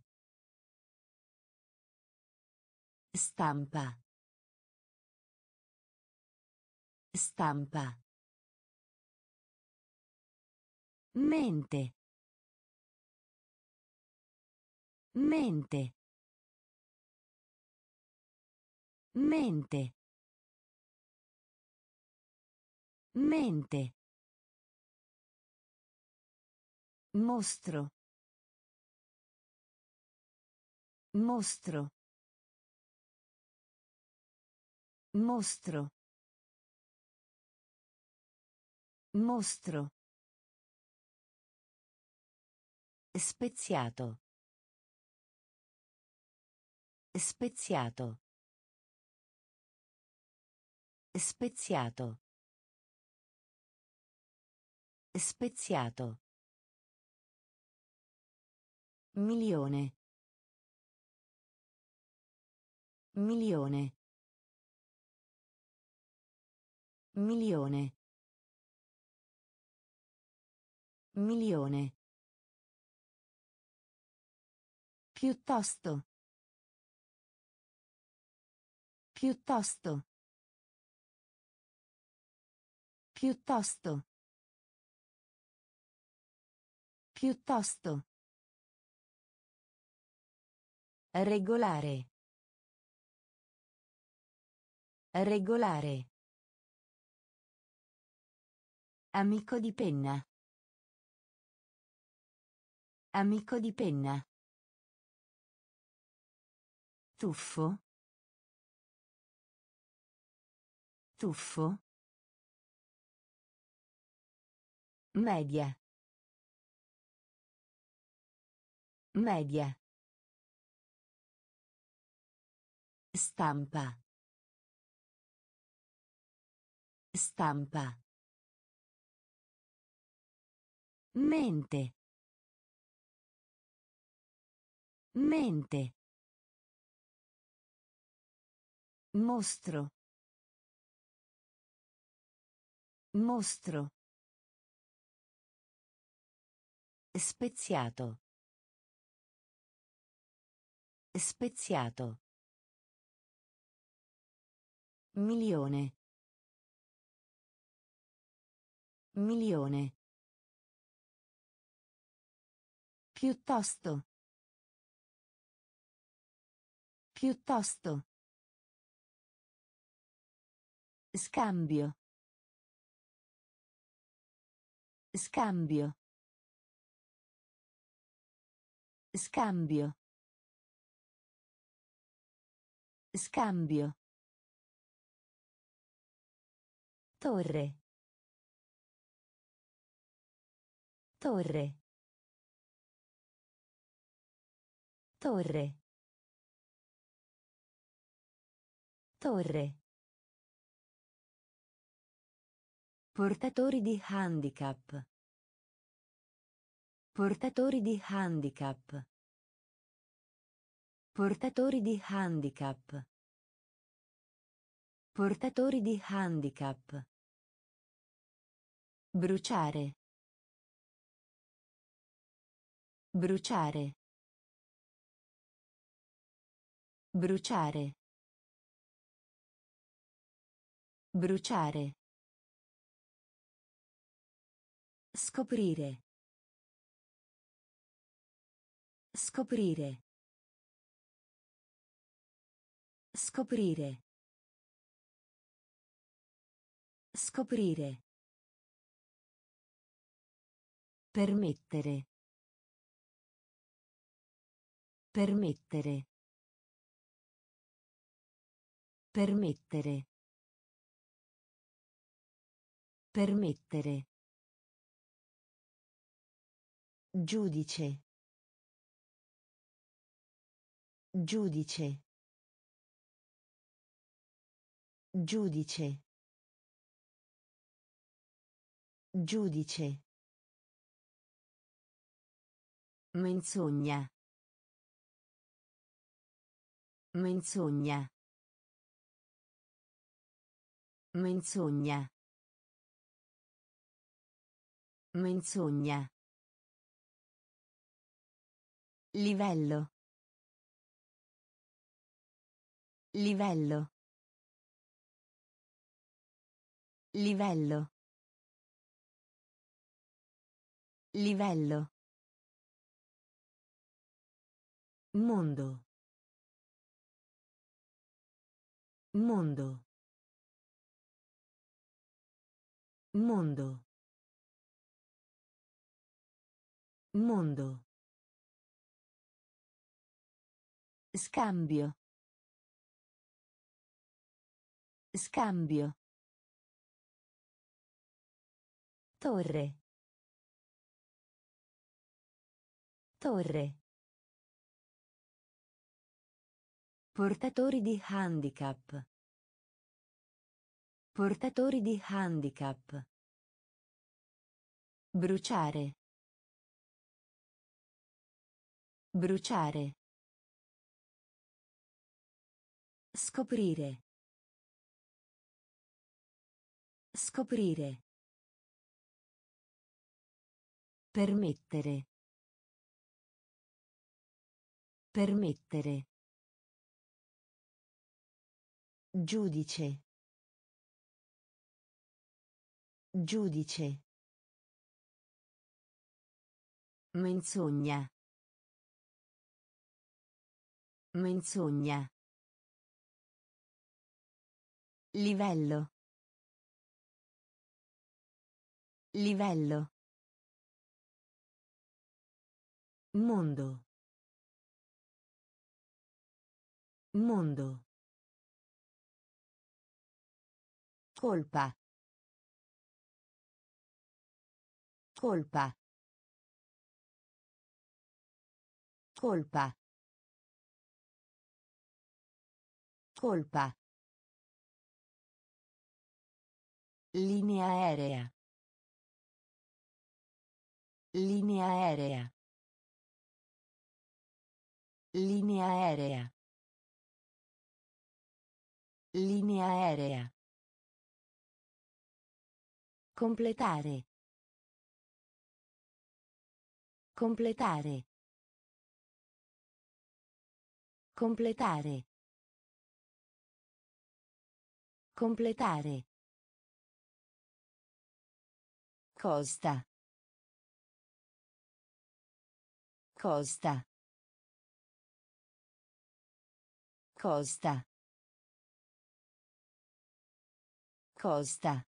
Stampa. Stampa. Mente. Mente. Mente. Mente. Mostro. Mostro. Mostro. Mostro. Speziato. Speziato. Speziato. Speziato. Milione. Milione. Milione. Milione. Piuttosto. Piuttosto. Piuttosto. Piuttosto. Regolare. Regolare. Amico di penna. Amico di penna. Tuffo. Tuffo. Media. Media. Stampa. Stampa. Mente. Mente. Mostro. Mostro. Speziato. Speziato. Milione. Milione. Piuttosto. Piuttosto. Scambio. Scambio. Scambio. Scambio. Torre. Torre. Torre. Torre. Portatori di handicap. Portatori di handicap. Portatori di handicap. Portatori di handicap. Bruciare. Bruciare. Bruciare. Bruciare. Scoprire. Scoprire. Scoprire. Scoprire. Permettere. Permettere. Permettere. Permettere. Giudice. Giudice. Giudice. Giudice. Menzogna. Menzogna. Menzogna. Menzogna. Livello. Livello. Livello. Livello. Mondo. Mondo. Mondo. Mondo. Scambio. Scambio. Torre. Torre. Portatori di handicap. Portatori di handicap. Bruciare. Bruciare. Scoprire. Scoprire. Permettere. Permettere. Giudice. Giudice. Menzogna. Menzogna. Livello. Livello. Mondo. Mondo. Colpa. Colpa. Colpa. Colpa. Linea aerea. Linea aerea. Linea aerea. Linea aerea. Completare. Completare. Completare. Completare. Costa. Costa. Costa. Costa.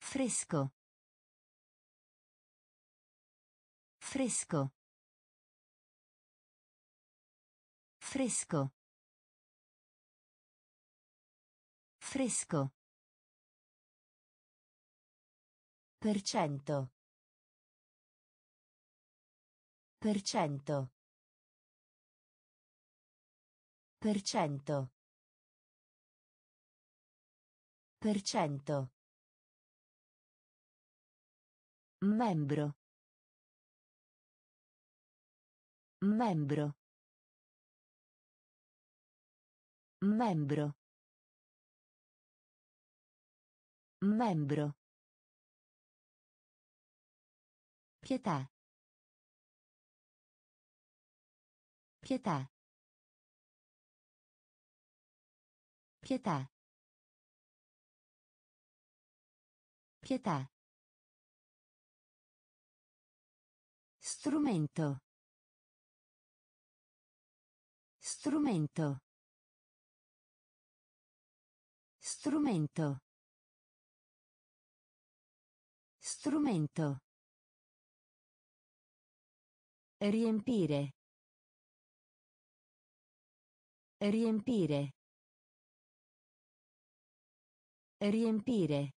Fresco. Fresco. Fresco. Fresco. Per cento. Per cento. Per cento. Per cento. Membro. Membro. Membro. Membro. Pietà. Pietà. Pietà. Pietà. Strumento. Strumento. Strumento. Strumento. Riempire. Riempire. Riempire.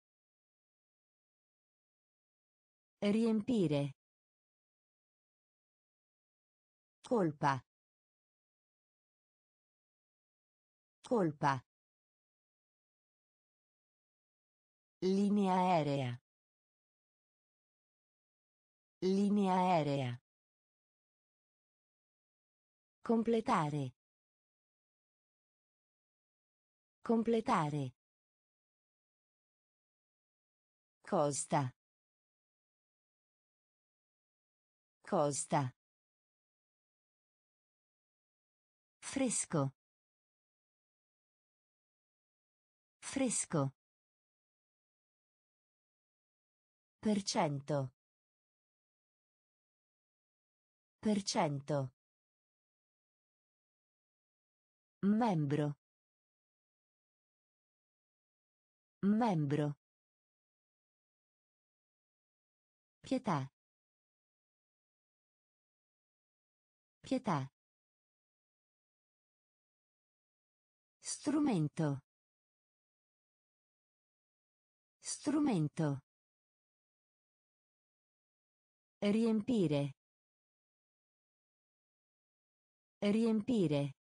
Riempire. Colpa. Colpa. Linea aerea. Linea aerea. Completare. Completare. Costa. Costa. Fresco. Fresco. Per cento. Per cento. Membro. Membro. Pietà. Pietà. Strumento. Strumento. Riempire. Riempire.